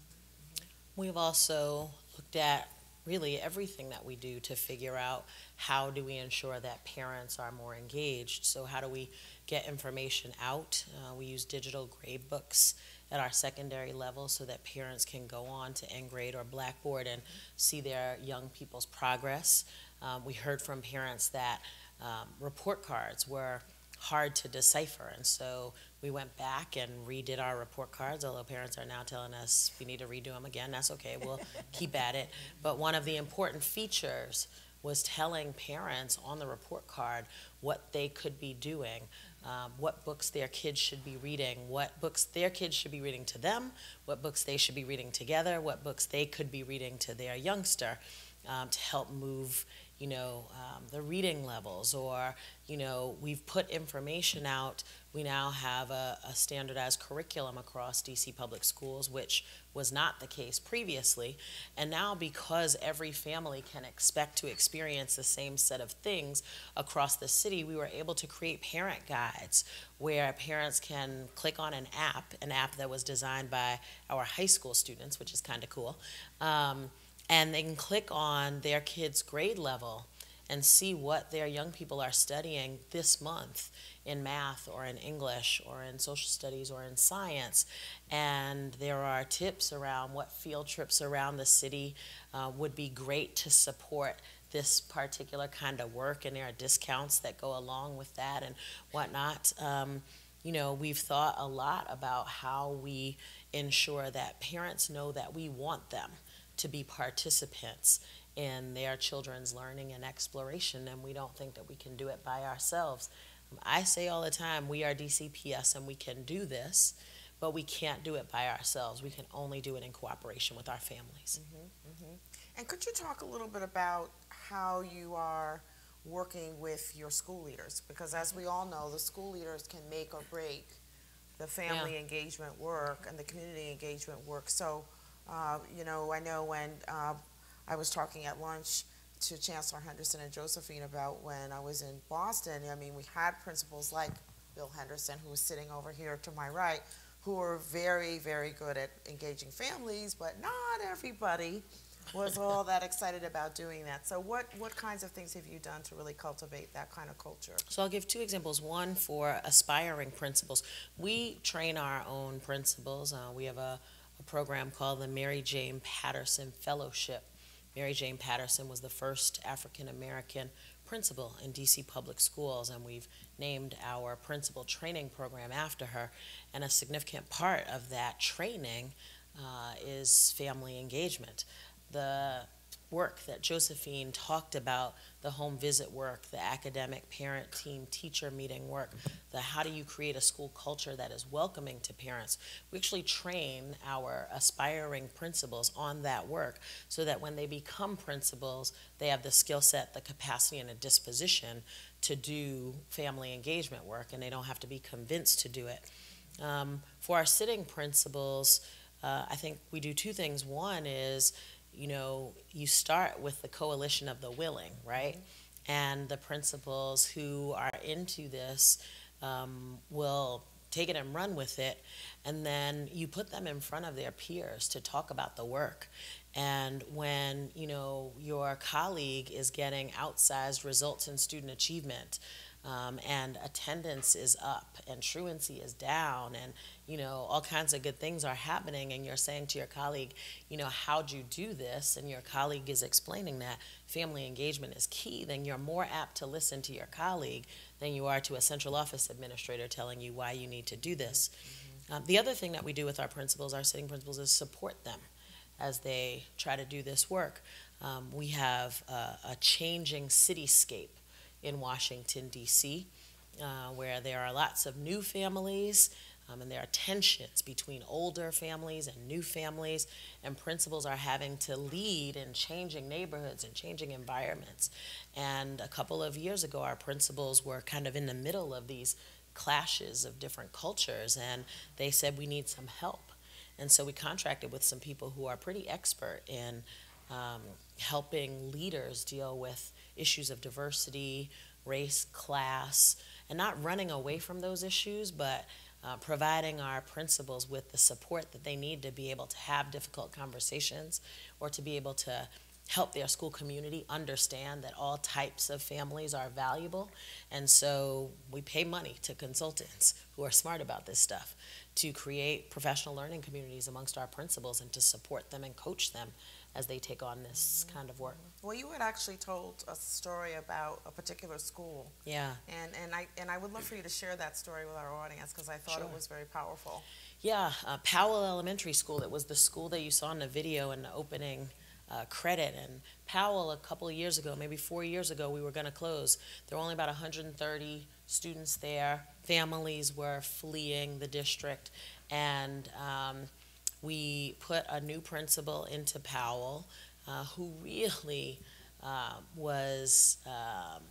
We've also looked at really everything that we do to figure out how do we ensure that parents are more engaged. So how do we get information out? Uh, we use digital grade books at our secondary level so that parents can go on to Engrade or Blackboard and see their young people's progress. Um, we heard from parents that um, report cards were hard to decipher. And so we went back and redid our report cards, although parents are now telling us we need to redo them again. That's okay, we'll keep at it. But one of the important features was telling parents on the report card what they could be doing, um, what books their kids should be reading, what books their kids should be reading to them, what books they should be reading together, what books they could be reading to their youngster um, to help move you know, um, the reading levels, or, you know, we've put information out. We now have a, a, standardized curriculum across DC public schools, which was not the case previously. And now, because every family can expect to experience the same set of things across the city, we were able to create parent guides where parents can click on an app, an app that was designed by our high school students, which is kind of cool. Um, and they can click on their kids' grade level and see what their young people are studying this month in math or in English or in social studies or in science. And there are tips around what field trips around the city uh, would be great to support this particular kind of work, and there are discounts that go along with that and whatnot. Um, you know, we've thought a lot about how we ensure that parents know that we want them to be participants in their children's learning and exploration, and we don't think that we can do it by ourselves. I say all the time, we are DCPS and we can do this, but we can't do it by ourselves. We can only do it in cooperation with our families. Mm-hmm, mm-hmm. And could you talk a little bit about how you are working with your school leaders? Because as we all know, the school leaders can make or break the family yeah. engagement work and the community engagement work. So, uh, you know, I know when uh, I was talking at lunch to Chancellor Henderson and Josephine about when I was in Boston. I mean, we had principals like Bill Henderson, who was sitting over here to my right, who were very, very good at engaging families, but not everybody was all that excited about doing that. So what, what kinds of things have you done to really cultivate that kind of culture? So I'll give two examples. One for aspiring principals. We train our own principals. Uh, we have a a program called the Mary Jane Patterson Fellowship. Mary Jane Patterson was the first African American principal in DC public schools, and we've named our principal training program after her. And a significant part of that training uh, is family engagement. The work that Josephine talked about the home visit work, the academic parent team teacher meeting work, the how do you create a school culture that is welcoming to parents. We actually train our aspiring principals on that work so that when they become principals, they have the skill set, the capacity, and a disposition to do family engagement work and they don't have to be convinced to do it. Um, for our sitting principals, uh, I think we do two things. One is you know, you start with the coalition of the willing, right? And the principals who are into this um, will take it and run with it. And then you put them in front of their peers to talk about the work. And when, you know, your colleague is getting outsized results in student achievement, um, and attendance is up and truancy is down and you know all kinds of good things are happening and you're saying to your colleague you know how'd you do this and your colleague is explaining that family engagement is key then you're more apt to listen to your colleague than you are to a central office administrator telling you why you need to do this mm-hmm. um, the other thing that we do with our principals our sitting principals is support them as they try to do this work um, we have a, a changing cityscape in Washington, D.C., uh, where there are lots of new families. Um, and there are tensions between older families and new families, and principals are having to lead in changing neighborhoods and changing environments. And a couple of years ago, our principals were kind of in the middle of these clashes of different cultures, and they said, We need some help. And so we contracted with some people who are pretty expert in um, helping leaders deal with issues of diversity, race, class, and not running away from those issues, but uh, providing our principals with the support that they need to be able to have difficult conversations or to be able to help their school community understand that all types of families are valuable. And so we pay money to consultants who are smart about this stuff to create professional learning communities amongst our principals and to support them and coach them as they take on this kind of work. Well, you had actually told a story about a particular school. Yeah. And and I and I would love for you to share that story with our audience because I thought sure. it was very powerful. Yeah, uh, Powell Elementary School. That was the school that you saw in the video in the opening. Uh, credit and Powell a couple of years ago, maybe four years ago, we were going to close. There were only about 130 students there. Families were fleeing the district, and um, we put a new principal into Powell uh, who really uh, was um,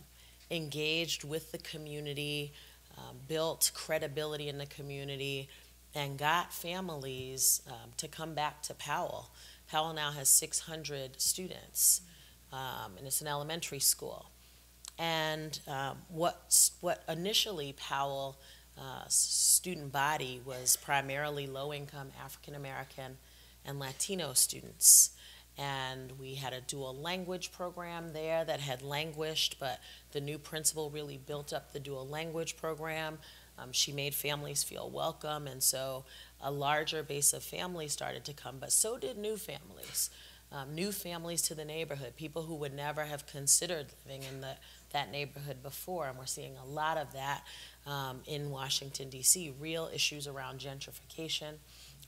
engaged with the community, um, built credibility in the community, and got families um, to come back to Powell. Powell now has 600 students, um, and it's an elementary school. And um, what, what initially Powell uh, student body was primarily low income African American and Latino students. And we had a dual language program there that had languished, but the new principal really built up the dual language program. Um, she made families feel welcome, and so a larger base of families started to come, but so did new families. Um, new families to the neighborhood, people who would never have considered living in the, that neighborhood before, and we're seeing a lot of that um, in Washington, D.C. Real issues around gentrification,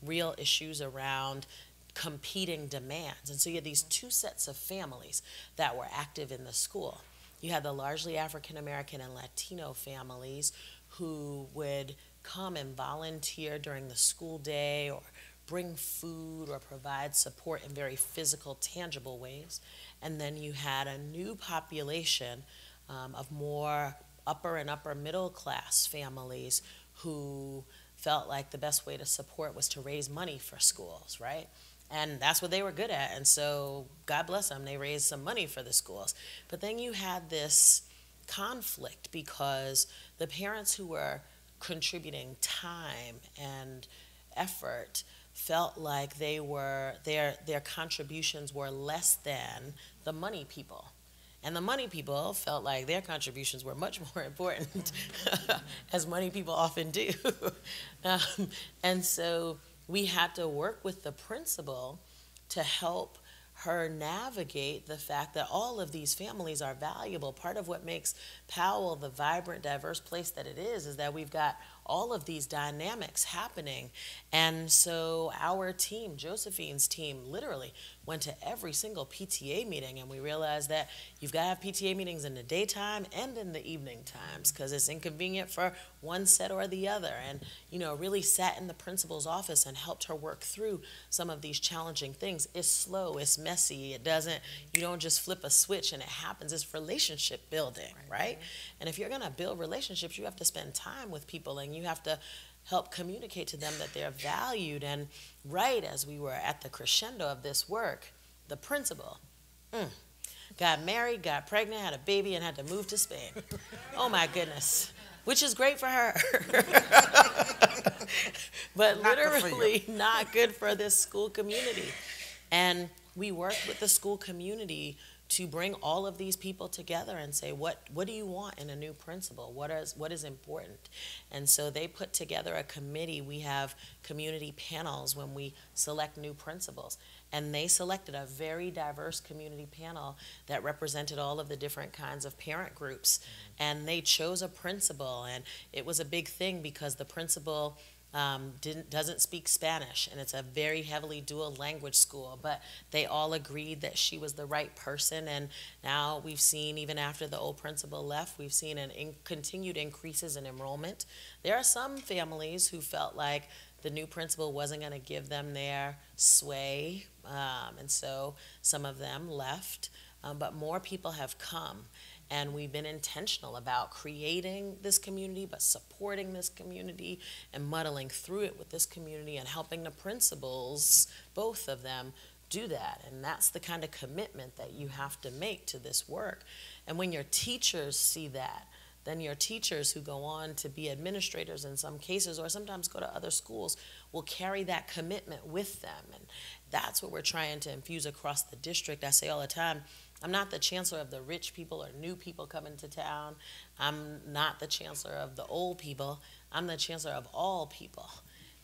real issues around competing demands. And so you had these two sets of families that were active in the school. You had the largely African American and Latino families who would come and volunteer during the school day or bring food or provide support in very physical, tangible ways. And then you had a new population um, of more upper and upper middle class families who felt like the best way to support was to raise money for schools, right? And that's what they were good at. And so, God bless them, they raised some money for the schools. But then you had this conflict because the parents who were contributing time and effort felt like they were their their contributions were less than the money people and the money people felt like their contributions were much more important, as money people often do. um, and so we had to work with the principal to help her navigate the fact that all of these families are valuable. Part of what makes Powell the vibrant, diverse place that it is is that we've got all of these dynamics happening. And so our team, Josephine's team, literally went to every single PTA meeting, and we realized that you've got to have PTA meetings in the daytime and in the evening times because it's inconvenient for one set or the other. And, you know, really sat in the principal's office and helped her work through some of these challenging things. It's slow, it's messy, it doesn't, you don't just flip a switch and it happens. It's relationship building, right? right? And if you're going to build relationships, you have to spend time with people and you have to help communicate to them that they're valued. And right as we were at the crescendo of this work, the principal mm, got married, got pregnant, had a baby, and had to move to Spain. oh my goodness. Which is great for her. but not literally not good for this school community. And we worked with the school community to bring all of these people together and say what what do you want in a new principal? What is what is important? And so they put together a committee. We have community panels when we select new principals. And they selected a very diverse community panel that represented all of the different kinds of parent groups. Mm-hmm. and they chose a principal. And it was a big thing because the principal um, didn't, doesn't speak Spanish, and it's a very heavily dual language school. But they all agreed that she was the right person, and now we've seen, even after the old principal left, we've seen an in, continued increases in enrollment. There are some families who felt like the new principal wasn't going to give them their sway, um, and so some of them left. Um, but more people have come. And we've been intentional about creating this community, but supporting this community and muddling through it with this community and helping the principals, both of them, do that. And that's the kind of commitment that you have to make to this work. And when your teachers see that, then your teachers who go on to be administrators in some cases or sometimes go to other schools will carry that commitment with them. And that's what we're trying to infuse across the district. I say all the time, I'm not the chancellor of the rich people or new people coming to town. I'm not the chancellor of the old people. I'm the chancellor of all people.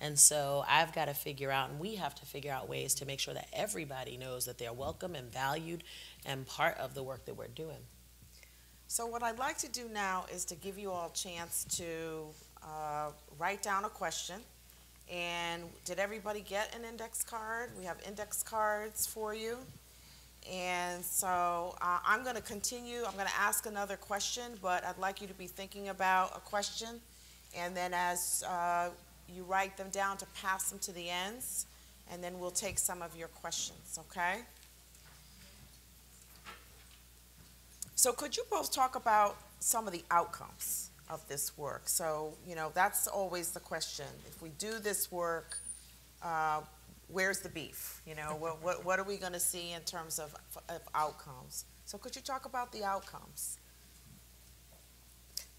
And so I've got to figure out, and we have to figure out ways to make sure that everybody knows that they're welcome and valued and part of the work that we're doing. So what I'd like to do now is to give you all a chance to uh, write down a question. And did everybody get an index card? We have index cards for you. And so uh, I'm going to continue. I'm going to ask another question, but I'd like you to be thinking about a question. And then as uh, you write them down, to pass them to the ends, and then we'll take some of your questions, okay? So could you both talk about some of the outcomes of this work? So, you know, that's always the question. If we do this work, uh, where's the beef? You know, what, what, what are we going to see in terms of, of outcomes? So could you talk about the outcomes?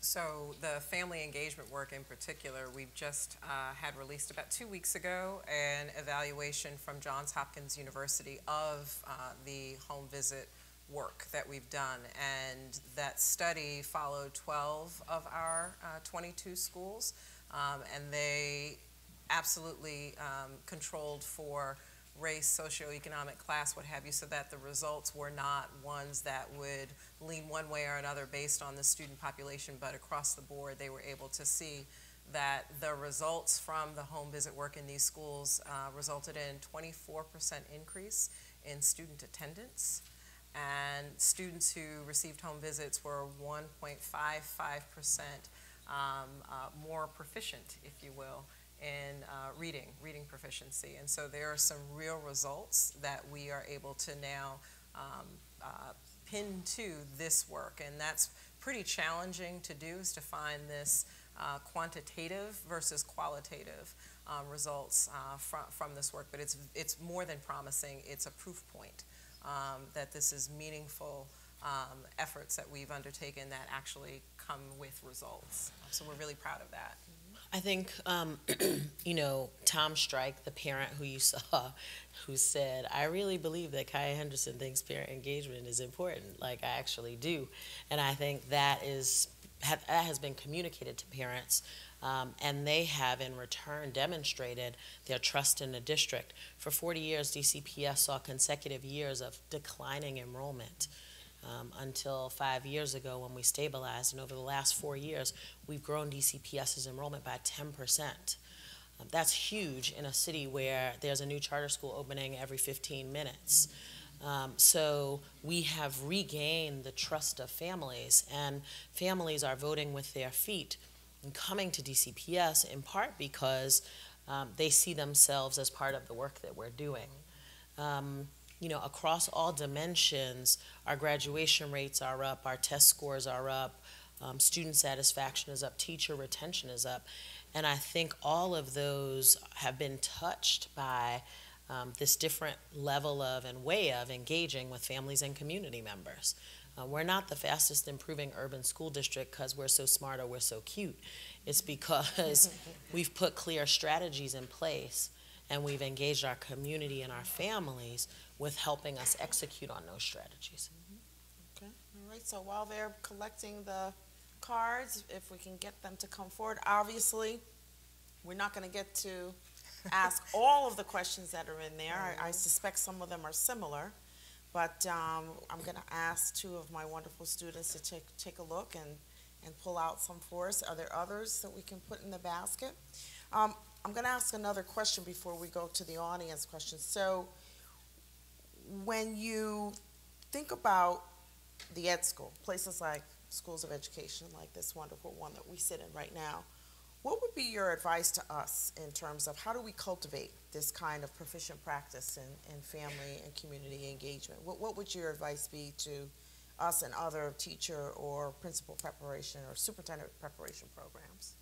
So the family engagement work in particular, we've just uh, had released about two weeks ago an evaluation from Johns Hopkins University of uh, the home visit work that we've done. And that study followed 12 of our uh, 22 schools. Um, and they absolutely um, controlled for race, socioeconomic class, what have you, so that the results were not ones that would lean one way or another based on the student population, but across the board they were able to see that the results from the home visit work in these schools uh, resulted in 24% increase in student attendance. And students who received home visits were 1.55% um, uh, more proficient, if you will, in uh, reading, reading proficiency. And so there are some real results that we are able to now um, uh, pin to this work. And that's pretty challenging to do is to find this uh, quantitative versus qualitative um, results uh, from, from this work. But it's, it's more than promising. It's a proof point um, that this is meaningful um, efforts that we've undertaken that actually come with results. So we're really proud of that. I think, um, you know, Tom Strike, the parent who you saw, who said, I really believe that Kaya Henderson thinks parent engagement is important. Like, I actually do. And I think that is that has been communicated to parents, um, and they have in return demonstrated their trust in the district. For 40 years, DCPS saw consecutive years of declining enrollment um, until five years ago when we stabilized. And over the last four years, we've grown DCPS's enrollment by 10%. Um, that's huge in a city where there's a new charter school opening every 15 minutes. Um, so we have regained the trust of families, and families are voting with their feet and coming to DCPS in part because um, they see themselves as part of the work that we're doing. Um, you know, across all dimensions, our graduation rates are up, our test scores are up, um, student satisfaction is up, teacher retention is up. And I think all of those have been touched by um, this different level of and way of engaging with families and community members. Uh, we're not the fastest improving urban school district because we're so smart or we're so cute. It's because we've put clear strategies in place and we've engaged our community and our families with helping us execute on those strategies. Okay, all right, so while they're collecting the cards, if we can get them to come forward, obviously, we're not gonna get to ask all of the questions that are in there. I, I suspect some of them are similar, but, um, I'm gonna ask two of my wonderful students to take, take a look and, and pull out some for us. Are there others that we can put in the basket? Um, I'm gonna ask another question before we go to the audience questions. So, when you think about the ed school, places like schools of education, like this wonderful one that we sit in right now, what would be your advice to us in terms of how do we cultivate this kind of proficient practice in, in family and community engagement? What, what would your advice be to us and other teacher or principal preparation or superintendent preparation programs?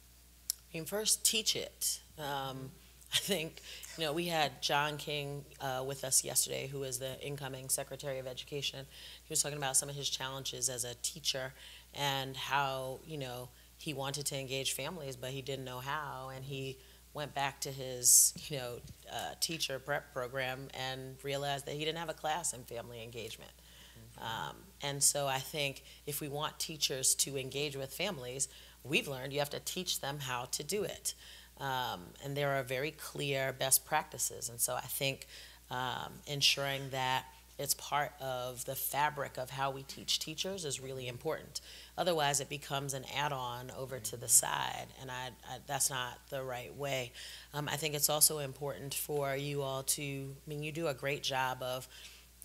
I mean, first, teach it. Um, I think, you know, we had John King uh, with us yesterday, who is the incoming Secretary of Education. He was talking about some of his challenges as a teacher and how, you know, he wanted to engage families, but he didn't know how, and he went back to his, you know, uh, teacher prep program and realized that he didn't have a class in family engagement. Um, and so I think if we want teachers to engage with families, we've learned you have to teach them how to do it. Um, and there are very clear best practices. And so I think um, ensuring that it's part of the fabric of how we teach teachers is really important. Otherwise, it becomes an add-on over to the side, and I, I, that's not the right way. Um, I think it's also important for you all to. I mean, you do a great job of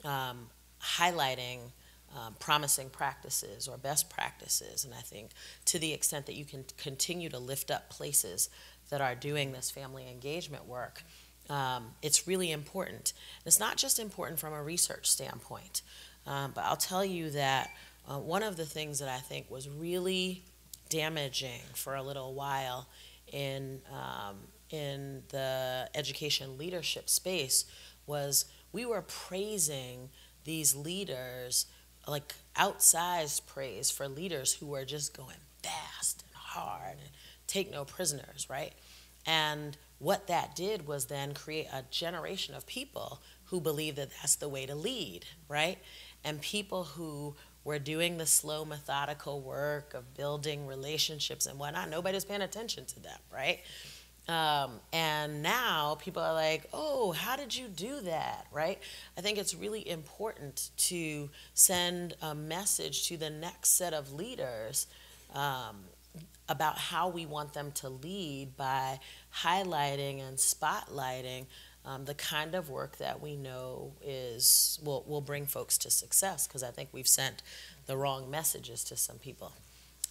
um, highlighting um, promising practices or best practices, and I think to the extent that you can continue to lift up places that are doing this family engagement work, um, it's really important. It's not just important from a research standpoint, um, but I'll tell you that uh, one of the things that I think was really damaging for a little while in um, in the education leadership space was we were praising these leaders like outsized praise for leaders who were just going fast and hard and take no prisoners, right? And what that did was then create a generation of people who believe that that's the way to lead, right? And people who were doing the slow, methodical work of building relationships and whatnot, nobody's paying attention to them, right? Um, and now people are like, oh, how did you do that, right? I think it's really important to send a message to the next set of leaders um, about how we want them to lead by highlighting and spotlighting um, the kind of work that we know is will, will bring folks to success because I think we've sent the wrong messages to some people.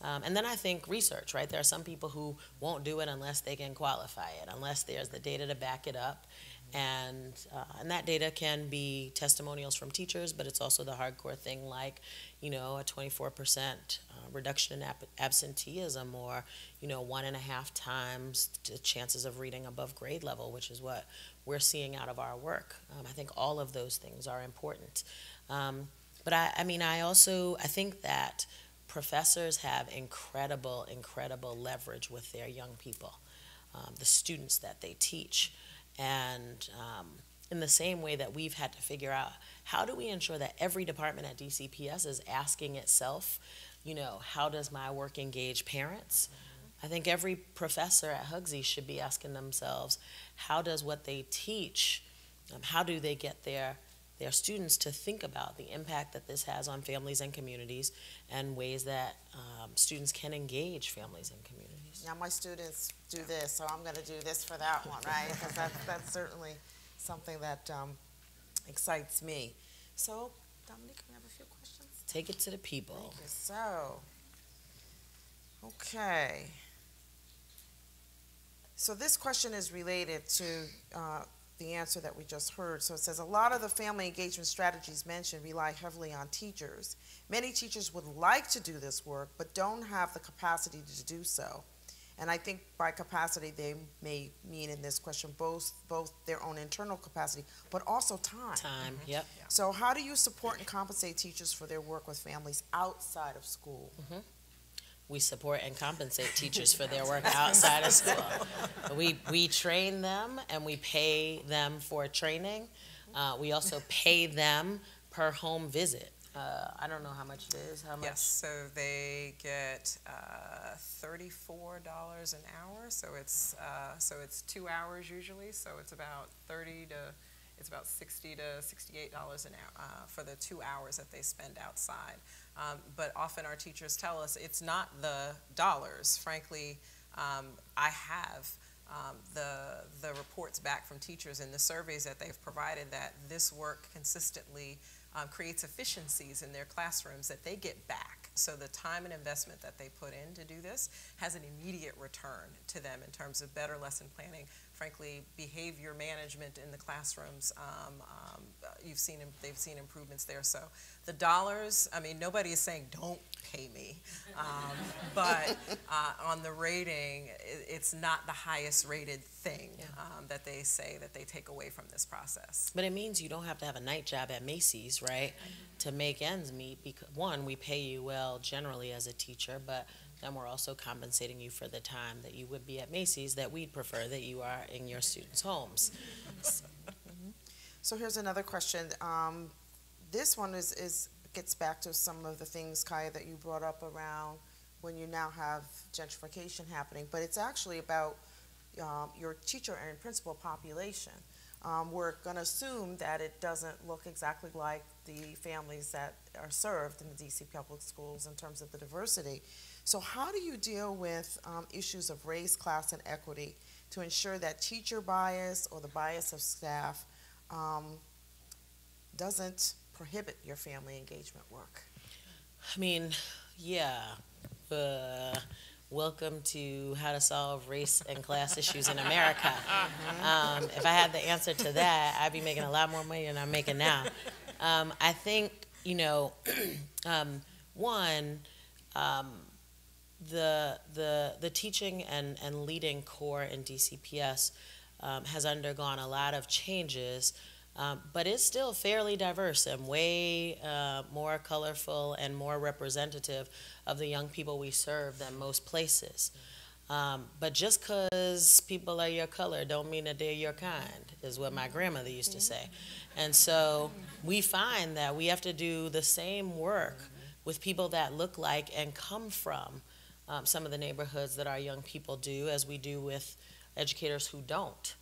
Um, and then I think research, right? There are some people who won't do it unless they can qualify it, unless there's the data to back it up. And, uh, and that data can be testimonials from teachers, but it's also the hardcore thing like, you know, a 24% uh, reduction in ab absenteeism or, you know, one and a half times the chances of reading above grade level, which is what we're seeing out of our work. Um, I think all of those things are important. Um, but I, I mean, I also, I think that professors have incredible, incredible leverage with their young people, um, the students that they teach. And um, in the same way that we've had to figure out how do we ensure that every department at DCPS is asking itself, you know, how does my work engage parents? I think every professor at Hugsy should be asking themselves, how does what they teach, um, how do they get their their students to think about the impact that this has on families and communities and ways that um, students can engage families and communities. Now, my students do this, so I'm going to do this for that one, right? Because that's, that's certainly something that um, excites me. So, Dominique, we have a few questions. Take it to the people. So, okay. So this question is related to uh, the answer that we just heard. So it says a lot of the family engagement strategies mentioned rely heavily on teachers. Many teachers would like to do this work, but don't have the capacity to do so. And I think by capacity, they may mean in this question both both their own internal capacity, but also time. Time, yep. So how do you support and compensate teachers for their work with families outside of school? We support and compensate teachers for their work outside of school. We, we train them and we pay them for training. Uh, we also pay them per home visit. Uh, I don't know how much it is, how much? Yes, so they get uh, thirty-four dollars an hour, so it's, uh, so it's two hours usually, so it's about thirty to, it's about sixty to sixty-eight dollars an hour, uh, for the two hours that they spend outside. Um, But often our teachers tell us it's not the dollars, frankly, um, I have um, the, the reports back from teachers and the surveys that they've provided that this work consistently um, creates efficiencies in their classrooms that they get back. So the time and investment that they put in to do this has an immediate return to them in terms of better lesson planning, frankly, behavior management in the classrooms. Um, um, you've seen, they've seen improvements there. So the dollars, I mean, nobody is saying don't pay me, um, but uh, on the rating, it, it's not the highest rated thing um, that they say that they take away from this process. But it means you don't have to have a night job at Macy's, right, to make ends meet. Because one, we pay you well generally as a teacher, but then we're also compensating you for the time that you would be at Macy's that we'd prefer that you are in your students' homes. So here's another question. Um, this one is, is gets back to some of the things, Kaya, that you brought up around when you now have gentrification happening, but it's actually about um, your teacher and principal population. Um, we're going to assume that it doesn't look exactly like the families that are served in the DC public schools in terms of the diversity. So, how do you deal with um, issues of race, class, and equity to ensure that teacher bias or the bias of staff um, doesn't prohibit your family engagement work? I mean, yeah. Uh, welcome to how to solve race and class issues in America. Um, if I had the answer to that, I'd be making a lot more money than I'm making now. Um, I think, you know, um, one, um, the, the, the teaching and, and leading corps in DCPS um, has undergone a lot of changes um, but it's still fairly diverse and way uh, more colorful and more representative of the young people we serve than most places. Um, but just because people are your color don't mean that they're your kind, is what my grandmother used to say. And so we find that we have to do the same work with people that look like and come from um, some of the neighborhoods that our young people do as we do with educators who don't.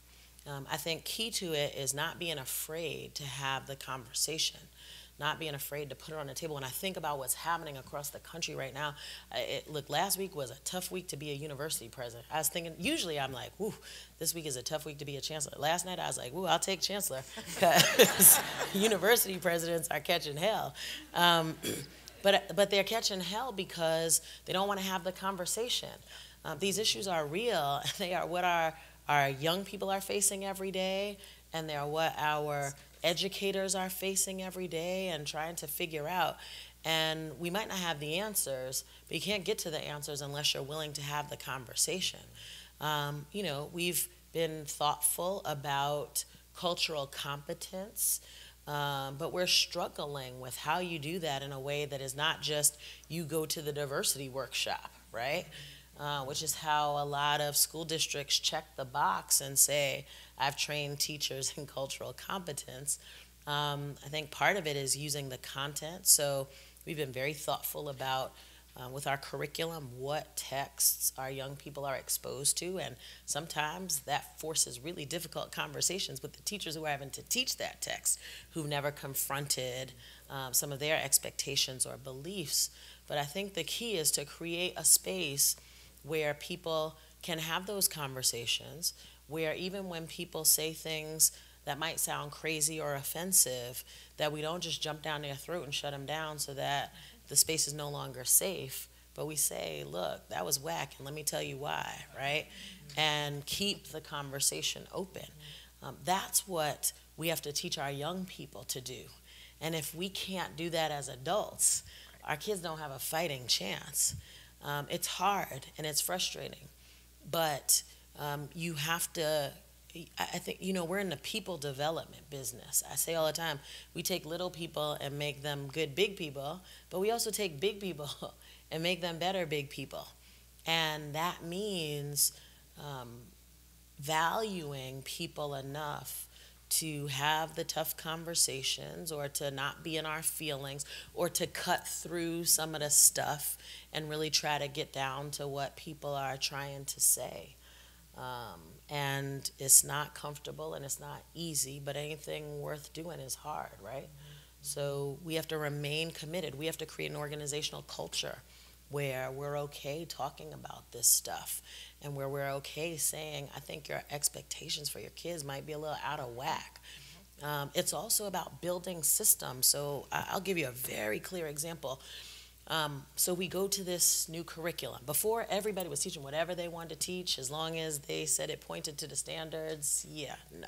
Um, I think key to it is not being afraid to have the conversation, not being afraid to put it on the table. When I think about what's happening across the country right now, it, look, last week was a tough week to be a university president. I was thinking, usually I'm like, "Ooh, this week is a tough week to be a chancellor. Last night I was like, "Ooh, I'll take chancellor because university presidents are catching hell. Um, but, but they're catching hell because they don't want to have the conversation. Um, these issues are real. And they are what our our young people are facing every day, and they're what our educators are facing every day and trying to figure out. And we might not have the answers, but you can't get to the answers unless you're willing to have the conversation. Um, you know, we've been thoughtful about cultural competence. Um, but we're struggling with how you do that in a way that is not just you go to the diversity workshop, right? uh, which is how a lot of school districts check the box and say, I've trained teachers in cultural competence. Um, I think part of it is using the content. So we've been very thoughtful about uh, with our curriculum what texts our young people are exposed to, and sometimes that forces really difficult conversations with the teachers who are having to teach that text, who've never confronted um, some of their expectations or beliefs. But I think the key is to create a space where people can have those conversations, where even when people say things that might sound crazy or offensive, that we don't just jump down their throat and shut them down so that the space is no longer safe, but we say, look, that was whack, and let me tell you why, right? And keep the conversation open. Um, that's what we have to teach our young people to do. And if we can't do that as adults, our kids don't have a fighting chance. Um, it's hard and it's frustrating, but um, you have to I think, you know, we're in the people development business. I say all the time, we take little people and make them good big people, but we also take big people and make them better big people. And that means um, valuing people enough to have the tough conversations or to not be in our feelings or to cut through some of the stuff and really try to get down to what people are trying to say. Um, and it's not comfortable and it's not easy, but anything worth doing is hard, right? So we have to remain committed. We have to create an organizational culture where we're okay talking about this stuff and where we're okay saying, I think your expectations for your kids might be a little out of whack. Um, it's also about building systems. So I'll give you a very clear example. Um, so we go to this new curriculum. Before, everybody was teaching whatever they wanted to teach, as long as they said it pointed to the standards. Yeah, no.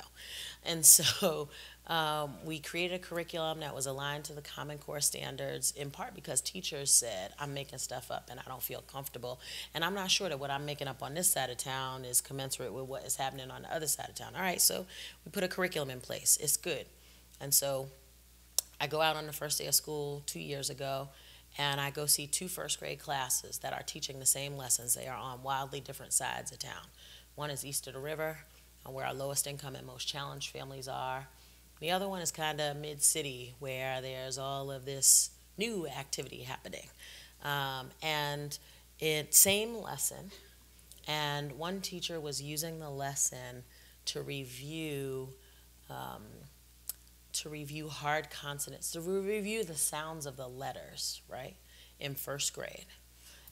And so um, we created a curriculum that was aligned to the Common Core standards, in part because teachers said, I'm making stuff up and I don't feel comfortable. And I'm not sure that what I'm making up on this side of town is commensurate with what is happening on the other side of town. All right, so we put a curriculum in place. It's good. And so I go out on the first day of school two years ago and I go see two first grade classes that are teaching the same lessons. They are on wildly different sides of town. One is east of the river, uh, where our lowest income and most challenged families are. The other one is kind of mid city, where there's all of this new activity happening. Um, and it same lesson, and one teacher was using the lesson to review um, to review hard consonants, to review the sounds of the letters, right, in first grade.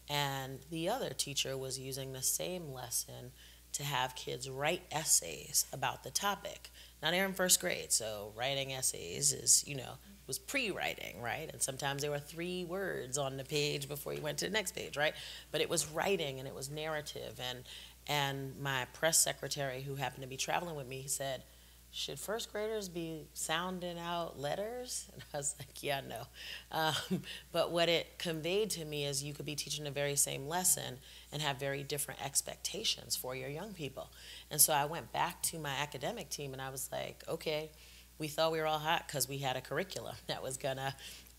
And the other teacher was using the same lesson to have kids write essays about the topic. Now they're in first grade, so writing essays is, you know, was pre-writing, right? And sometimes there were three words on the page before you went to the next page, right? But it was writing and it was narrative and and my press secretary who happened to be traveling with me said, should first graders be sounding out letters? And I was like, yeah, no. Um, but what it conveyed to me is you could be teaching the very same lesson and have very different expectations for your young people. And so I went back to my academic team and I was like, okay, we thought we were all hot because we had a curriculum that was going to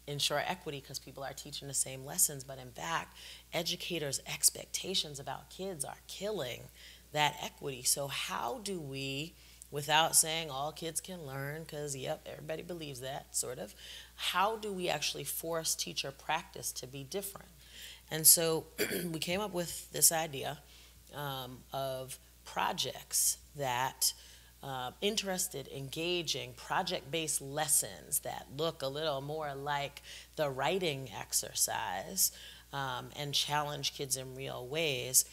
ensure equity because people are teaching the same lessons. But in fact, educators' expectations about kids are killing that equity. So, how do we without saying all kids can learn, because, yep, everybody believes that, sort of. How do we actually force teacher practice to be different? And so we came up with this idea um, of projects that uh, interested, engaging, project based lessons that look a little more like the writing exercise um, and challenge kids in real ways,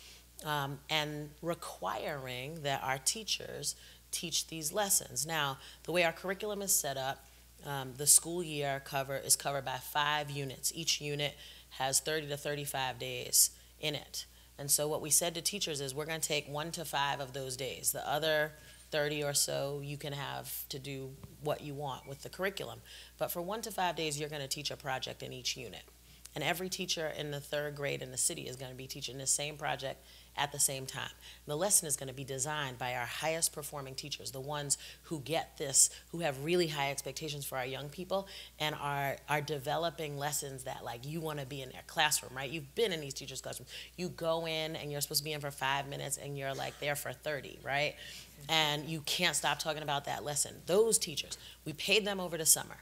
um, and requiring that our teachers teach these lessons. Now, the way our curriculum is set up, um, the school year cover is covered by five units. Each unit has 30 to 35 days in it. And so what we said to teachers is we're going to take one to five of those days. The other 30 or so you can have to do what you want with the curriculum. But for one to five days, you're going to teach a project in each unit. And every teacher in the third grade in the city is going to be teaching the same project at the same time. The lesson is going to be designed by our highest performing teachers, the ones who get this, who have really high expectations for our young people and are, are developing lessons that like you want to be in their classroom, right? You've been in these teachers' classrooms. You go in and you're supposed to be in for five minutes and you're like there for 30, right? And you can't stop talking about that lesson. Those teachers, we paid them over the summer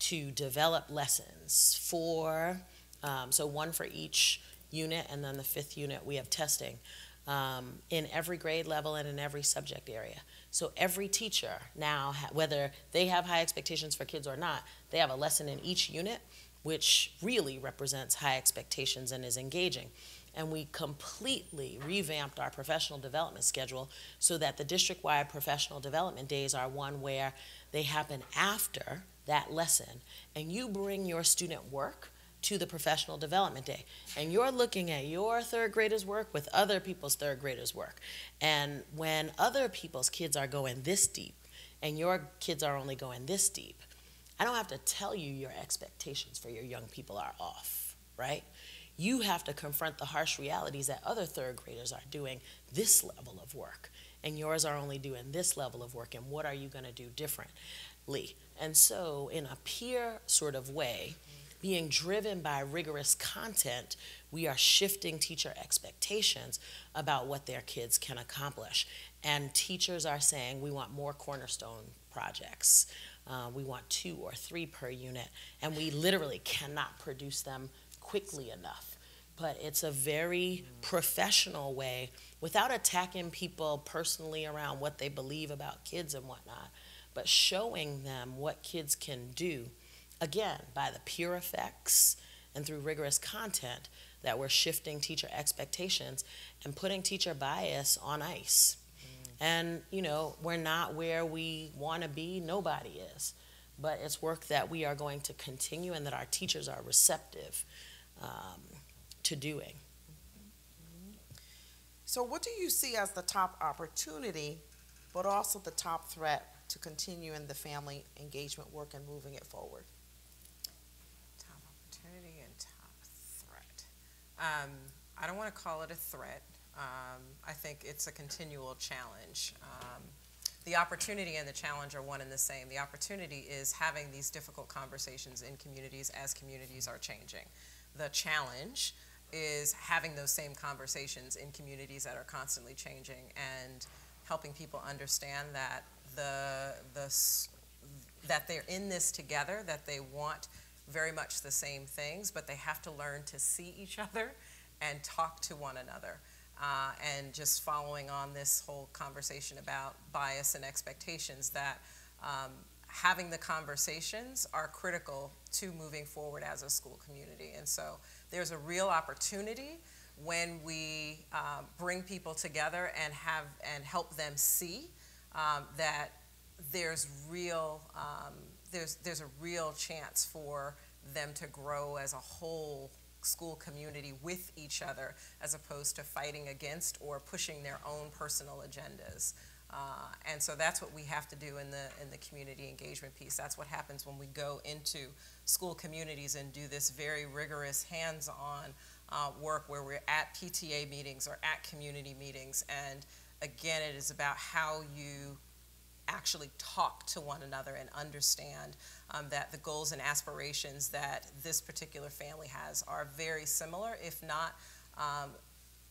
to develop lessons for Um, so one for each unit, and then the fifth unit, we have testing um, in every grade level and in every subject area. So every teacher now, whether they have high expectations for kids or not, they have a lesson in each unit, which really represents high expectations and is engaging. And we completely revamped our professional development schedule so that the district wide professional development days are one where they happen after that lesson, and you bring your student work to the professional development day. And you're looking at your third graders' work with other people's third graders' work. And when other people's kids are going this deep and your kids are only going this deep, I don't have to tell you your expectations for your young people are off, right? You have to confront the harsh realities that other third graders are doing this level of work and yours are only doing this level of work and what are you going to do differently? And so in a peer sort of way, being driven by rigorous content, we are shifting teacher expectations about what their kids can accomplish. And teachers are saying we want more cornerstone projects. Uh, we want two or three per unit, and we literally cannot produce them quickly enough. But it's a very professional way without attacking people personally around what they believe about kids and whatnot, but showing them what kids can do again, by the peer effects and through rigorous content, that we're shifting teacher expectations and putting teacher bias on ice. Mm. And, you know, we're not where we want to be, nobody is. But it's work that we are going to continue and that our teachers are receptive um, to doing. So, what do you see as the top opportunity, but also the top threat to continuing the family engagement work and moving it forward? Um, I don't want to call it a threat. Um, I think it's a continual challenge. Um, the opportunity and the challenge are one and the same. The opportunity is having these difficult conversations in communities as communities are changing. The challenge is having those same conversations in communities that are constantly changing and helping people understand that the, the that they're in this together, that they want very much the same things, but they have to learn to see each other and talk to one another. Uh, and just following on this whole conversation about bias and expectations, that um, having the conversations are critical to moving forward as a school community. And so there's a real opportunity when we um, bring people together and have and help them see um, that there's real um, there's, there's a real chance for them to grow as a whole school community with each other as opposed to fighting against or pushing their own personal agendas. Uh, and so that's what we have to do in the in the community engagement piece. That's what happens when we go into school communities and do this very rigorous hands-on uh, work where we're at PTA meetings or at community meetings. And again, it is about how you actually talk to one another and understand um, that the goals and aspirations that this particular family has are very similar, if not, um,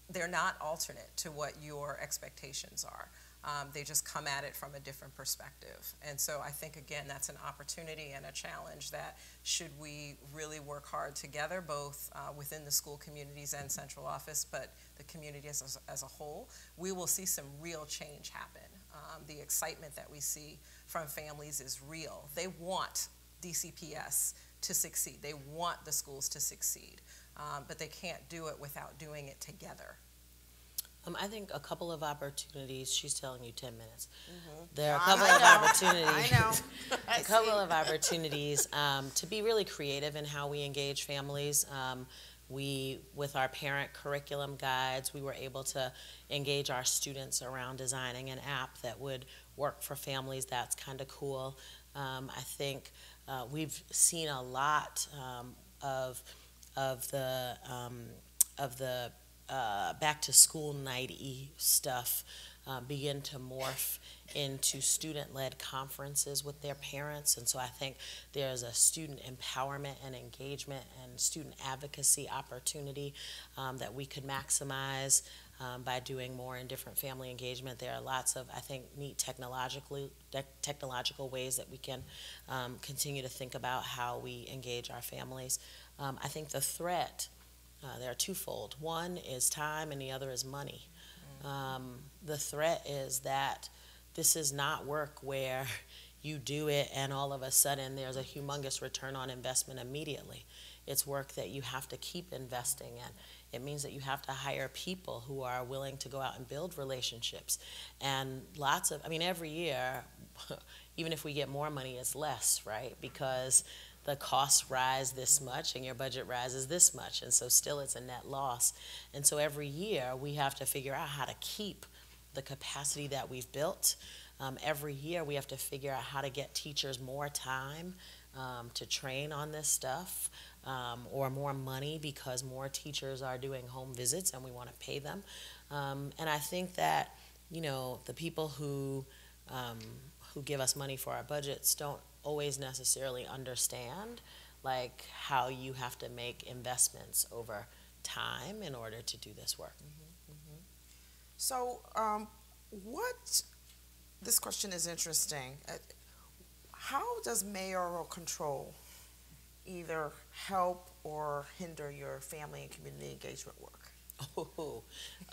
they're not alternate to what your expectations are. Um, they just come at it from a different perspective. And so I think, again, that's an opportunity and a challenge that should we really work hard together, both uh, within the school communities and central office, but the community as, as a whole, we will see some real change happen um, the excitement that we see from families is real. They want DCPS to succeed. They want the schools to succeed, um, but they can't do it without doing it together. Um, I think a couple of opportunities. She's telling you ten minutes. Mm-hmm. There are a couple of opportunities. I know. a couple of opportunities um, to be really creative in how we engage families. Um, we, with our parent curriculum guides, we were able to engage our students around designing an app that would work for families. That's kind of cool. Um, I think uh, we've seen a lot um, of of the um, of the uh, back to school nighty stuff uh, begin to morph into student-led conferences with their parents. And so I think there's a student empowerment and engagement and student advocacy opportunity um, that we could maximize um, by doing more in different family engagement. There are lots of, I think, neat technologically, technological ways that we can um, continue to think about how we engage our families. Um, I think the threat, uh, there are twofold. One is time, and the other is money. Um, the threat is that this is not work where you do it and all of a sudden there's a humongous return on investment immediately. It's work that you have to keep investing in. It means that you have to hire people who are willing to go out and build relationships. And lots of, I mean, every year, even if we get more money, it's less, right? Because the costs rise this much and your budget rises this much. And so still it's a net loss. And so every year we have to figure out how to keep the capacity that we've built. Um, every year we have to figure out how to get teachers more time um, to train on this stuff um, or more money because more teachers are doing home visits and we want to pay them. Um, and I think that, you know, the people who, um, who give us money for our budgets don't always necessarily understand like how you have to make investments over time in order to do this work. Mm-hmm, mm-hmm. So, um, what this question is interesting. Uh, how does mayoral control either help or hinder your family and community engagement work? Oh,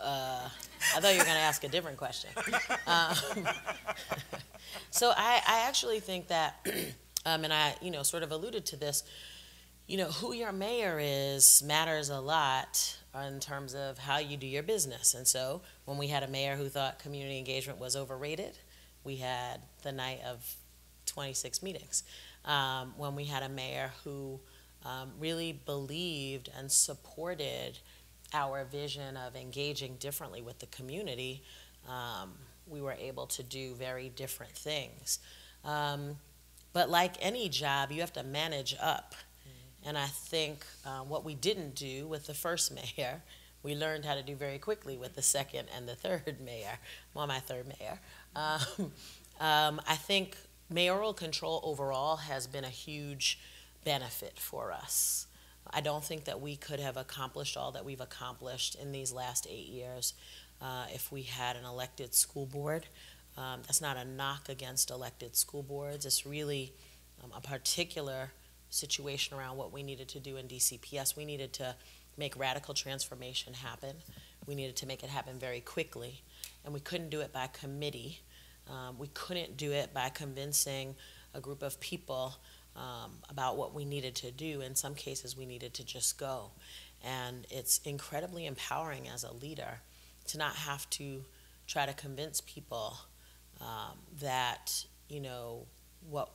uh, I thought you were going to ask a different question. Um, so I, I actually think that, um, and I, you know, sort of alluded to this, you know, who your mayor is matters a lot in terms of how you do your business. And so when we had a mayor who thought community engagement was overrated, we had the night of 26 meetings. Um, when we had a mayor who um, really believed and supported our vision of engaging differently with the community, um, we were able to do very different things. Um, but like any job, you have to manage up. Mm-hmm. And I think uh, what we didn't do with the first mayor, we learned how to do very quickly with the second and the third mayor, well, my third mayor. Um, um, I think mayoral control overall has been a huge benefit for us. I don't think that we could have accomplished all that we've accomplished in these last eight years uh, if we had an elected school board. Um, that's not a knock against elected school boards. It's really um, a particular situation around what we needed to do in DCPS. We needed to make radical transformation happen. We needed to make it happen very quickly, and we couldn't do it by committee. Um, we couldn't do it by convincing a group of people um, about what we needed to do. In some cases, we needed to just go. And it's incredibly empowering as a leader to not have to try to convince people um, that, you know, what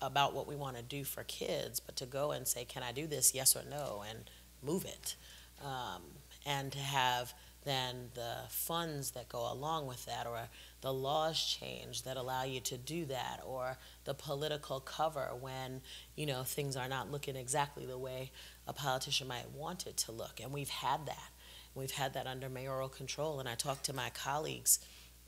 about what we want to do for kids, but to go and say, can I do this, yes or no, and move it. Um, and to have then the funds that go along with that, or the laws change that allow you to do that or the political cover when you know things are not looking exactly the way a politician might want it to look. And we've had that. We've had that under mayoral control. And i talk to my colleagues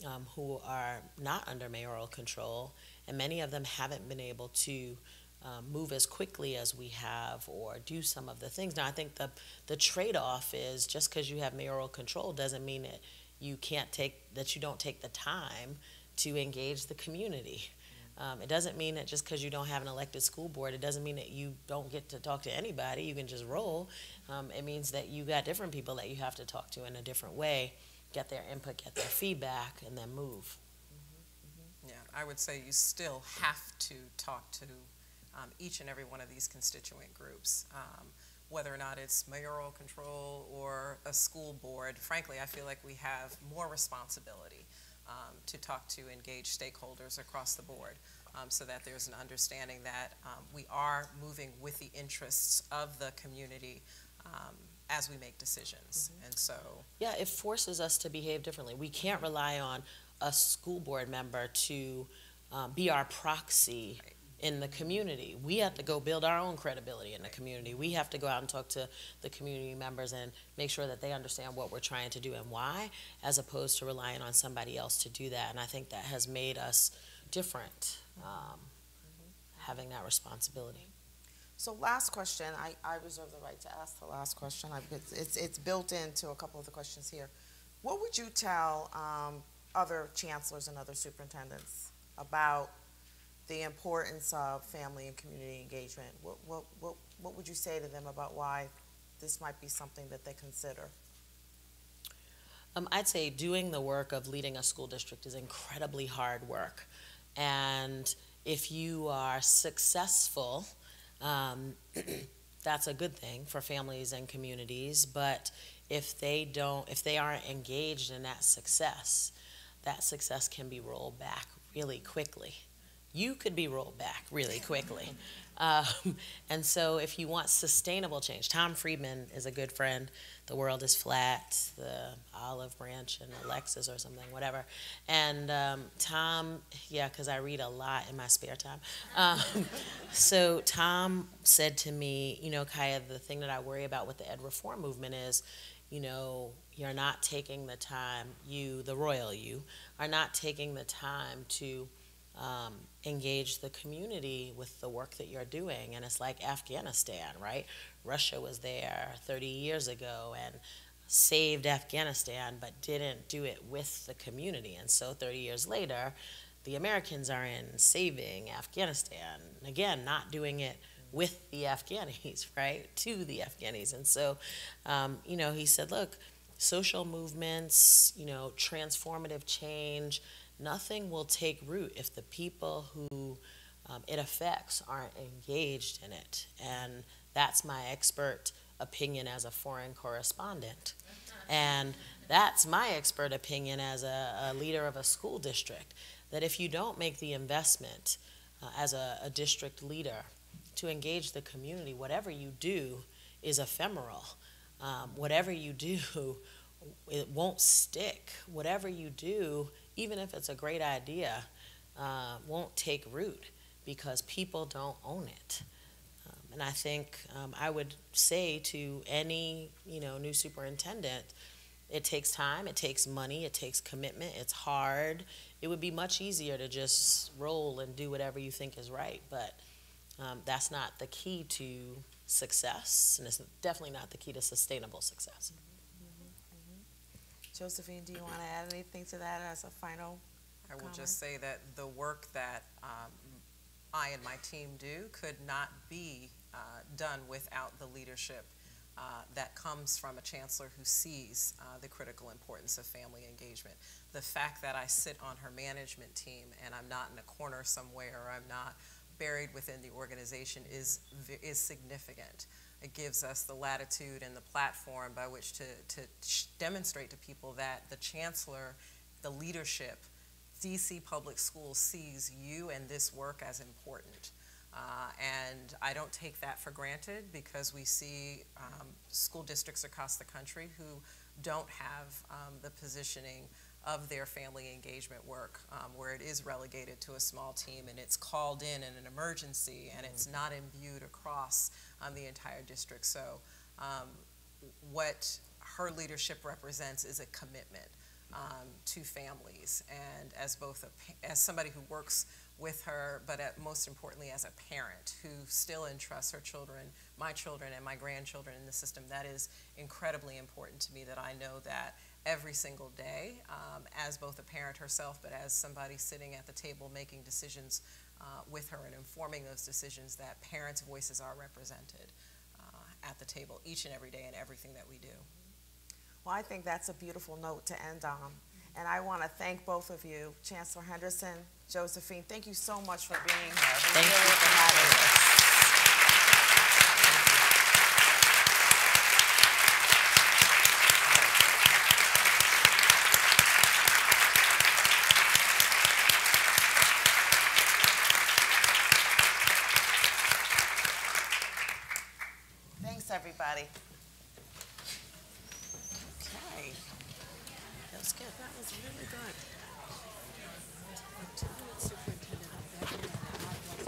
um, who are not under mayoral control and many of them haven't been able to um, move as quickly as we have or do some of the things now i think the, the trade-off is just because you have mayoral control doesn't mean that you can't take that you don't take the time to engage the community. Um, it doesn't mean that just because you don't have an elected school board, it doesn't mean that you don't get to talk to anybody. You can just roll. Um, it means that you got different people that you have to talk to in a different way, get their input, get their feedback, and then move. Yeah, I would say you still have to talk to um, each and every one of these constituent groups. Um, whether or not it's mayoral control or a school board, frankly, I feel like we have more responsibility um, to talk to engage stakeholders across the board um, so that there's an understanding that um, we are moving with the interests of the community um, as we make decisions. Mm -hmm. And so. Yeah, it forces us to behave differently. We can't rely on a school board member to um, be our proxy. Right in the community. We have to go build our own credibility in the community. We have to go out and talk to the community members and make sure that they understand what we're trying to do and why, as opposed to relying on somebody else to do that. And I think that has made us different, um, having that responsibility. So last question, I, I reserve the right to ask the last question. I, it's, it's, it's, built into a couple of the questions here. What would you tell um, other chancellors and other superintendents about the importance of family and community engagement. What, what, what, what would you say to them about why this might be something that they consider? Um, I'd say doing the work of leading a school district is incredibly hard work. And if you are successful, um, that's a good thing for families and communities. But if they don't, if they aren't engaged in that success, that success can be rolled back really quickly. You could be rolled back really quickly. Um, and so, if you want sustainable change, Tom Friedman is a good friend. The world is flat, the olive branch and Alexis or something, whatever. And um, Tom, yeah, because I read a lot in my spare time. Um, so, Tom said to me, you know, Kaya, the thing that I worry about with the ed reform movement is, you know, you're not taking the time, you, the royal you, are not taking the time to um, engage the community with the work that you're doing. And it's like Afghanistan, right? Russia was there 30 years ago and saved Afghanistan, but didn't do it with the community. And so 30 years later, the Americans are in saving Afghanistan. Again, not doing it with the Afghanis, right? To the Afghanis. And so, um, you know, he said, look, social movements, you know, transformative change, nothing will take root if the people who um, it affects aren't engaged in it. And that's my expert opinion as a foreign correspondent. And that's my expert opinion as a, a leader of a school district. That if you don't make the investment uh, as a, a district leader to engage the community, whatever you do is ephemeral. Um, whatever you do, it won't stick. Whatever you do even if it's a great idea, uh, won't take root because people don't own it. Um, and I think um, I would say to any you know new superintendent, it takes time, it takes money, it takes commitment, it's hard. It would be much easier to just roll and do whatever you think is right, but um, that's not the key to success, and it's definitely not the key to sustainable success. Josephine, do you want to add anything to that as a final? I will comment? just say that the work that um, I and my team do could not be uh, done without the leadership uh, that comes from a chancellor who sees uh, the critical importance of family engagement. The fact that I sit on her management team and I'm not in a corner somewhere or I'm not buried within the organization is, is significant. It gives us the latitude and the platform by which to, to demonstrate to people that the chancellor, the leadership, DC Public Schools sees you and this work as important. Uh, and I don't take that for granted because we see um, school districts across the country who don't have um, the positioning of their family engagement work, um, where it is relegated to a small team and it's called in in an emergency and it's not imbued across um, the entire district. So um, what her leadership represents is a commitment um, to families. And as both a, as somebody who works with her, but at, most importantly as a parent who still entrusts her children, my children and my grandchildren in the system, that is incredibly important to me that I know that every single day um, as both a parent herself, but as somebody sitting at the table making decisions uh, with her and informing those decisions that parents' voices are represented uh, at the table each and every day in everything that we do. Well, I think that's a beautiful note to end on. And I want to thank both of you, Chancellor Henderson, Josephine. Thank you so much for being here. Thank you for having us.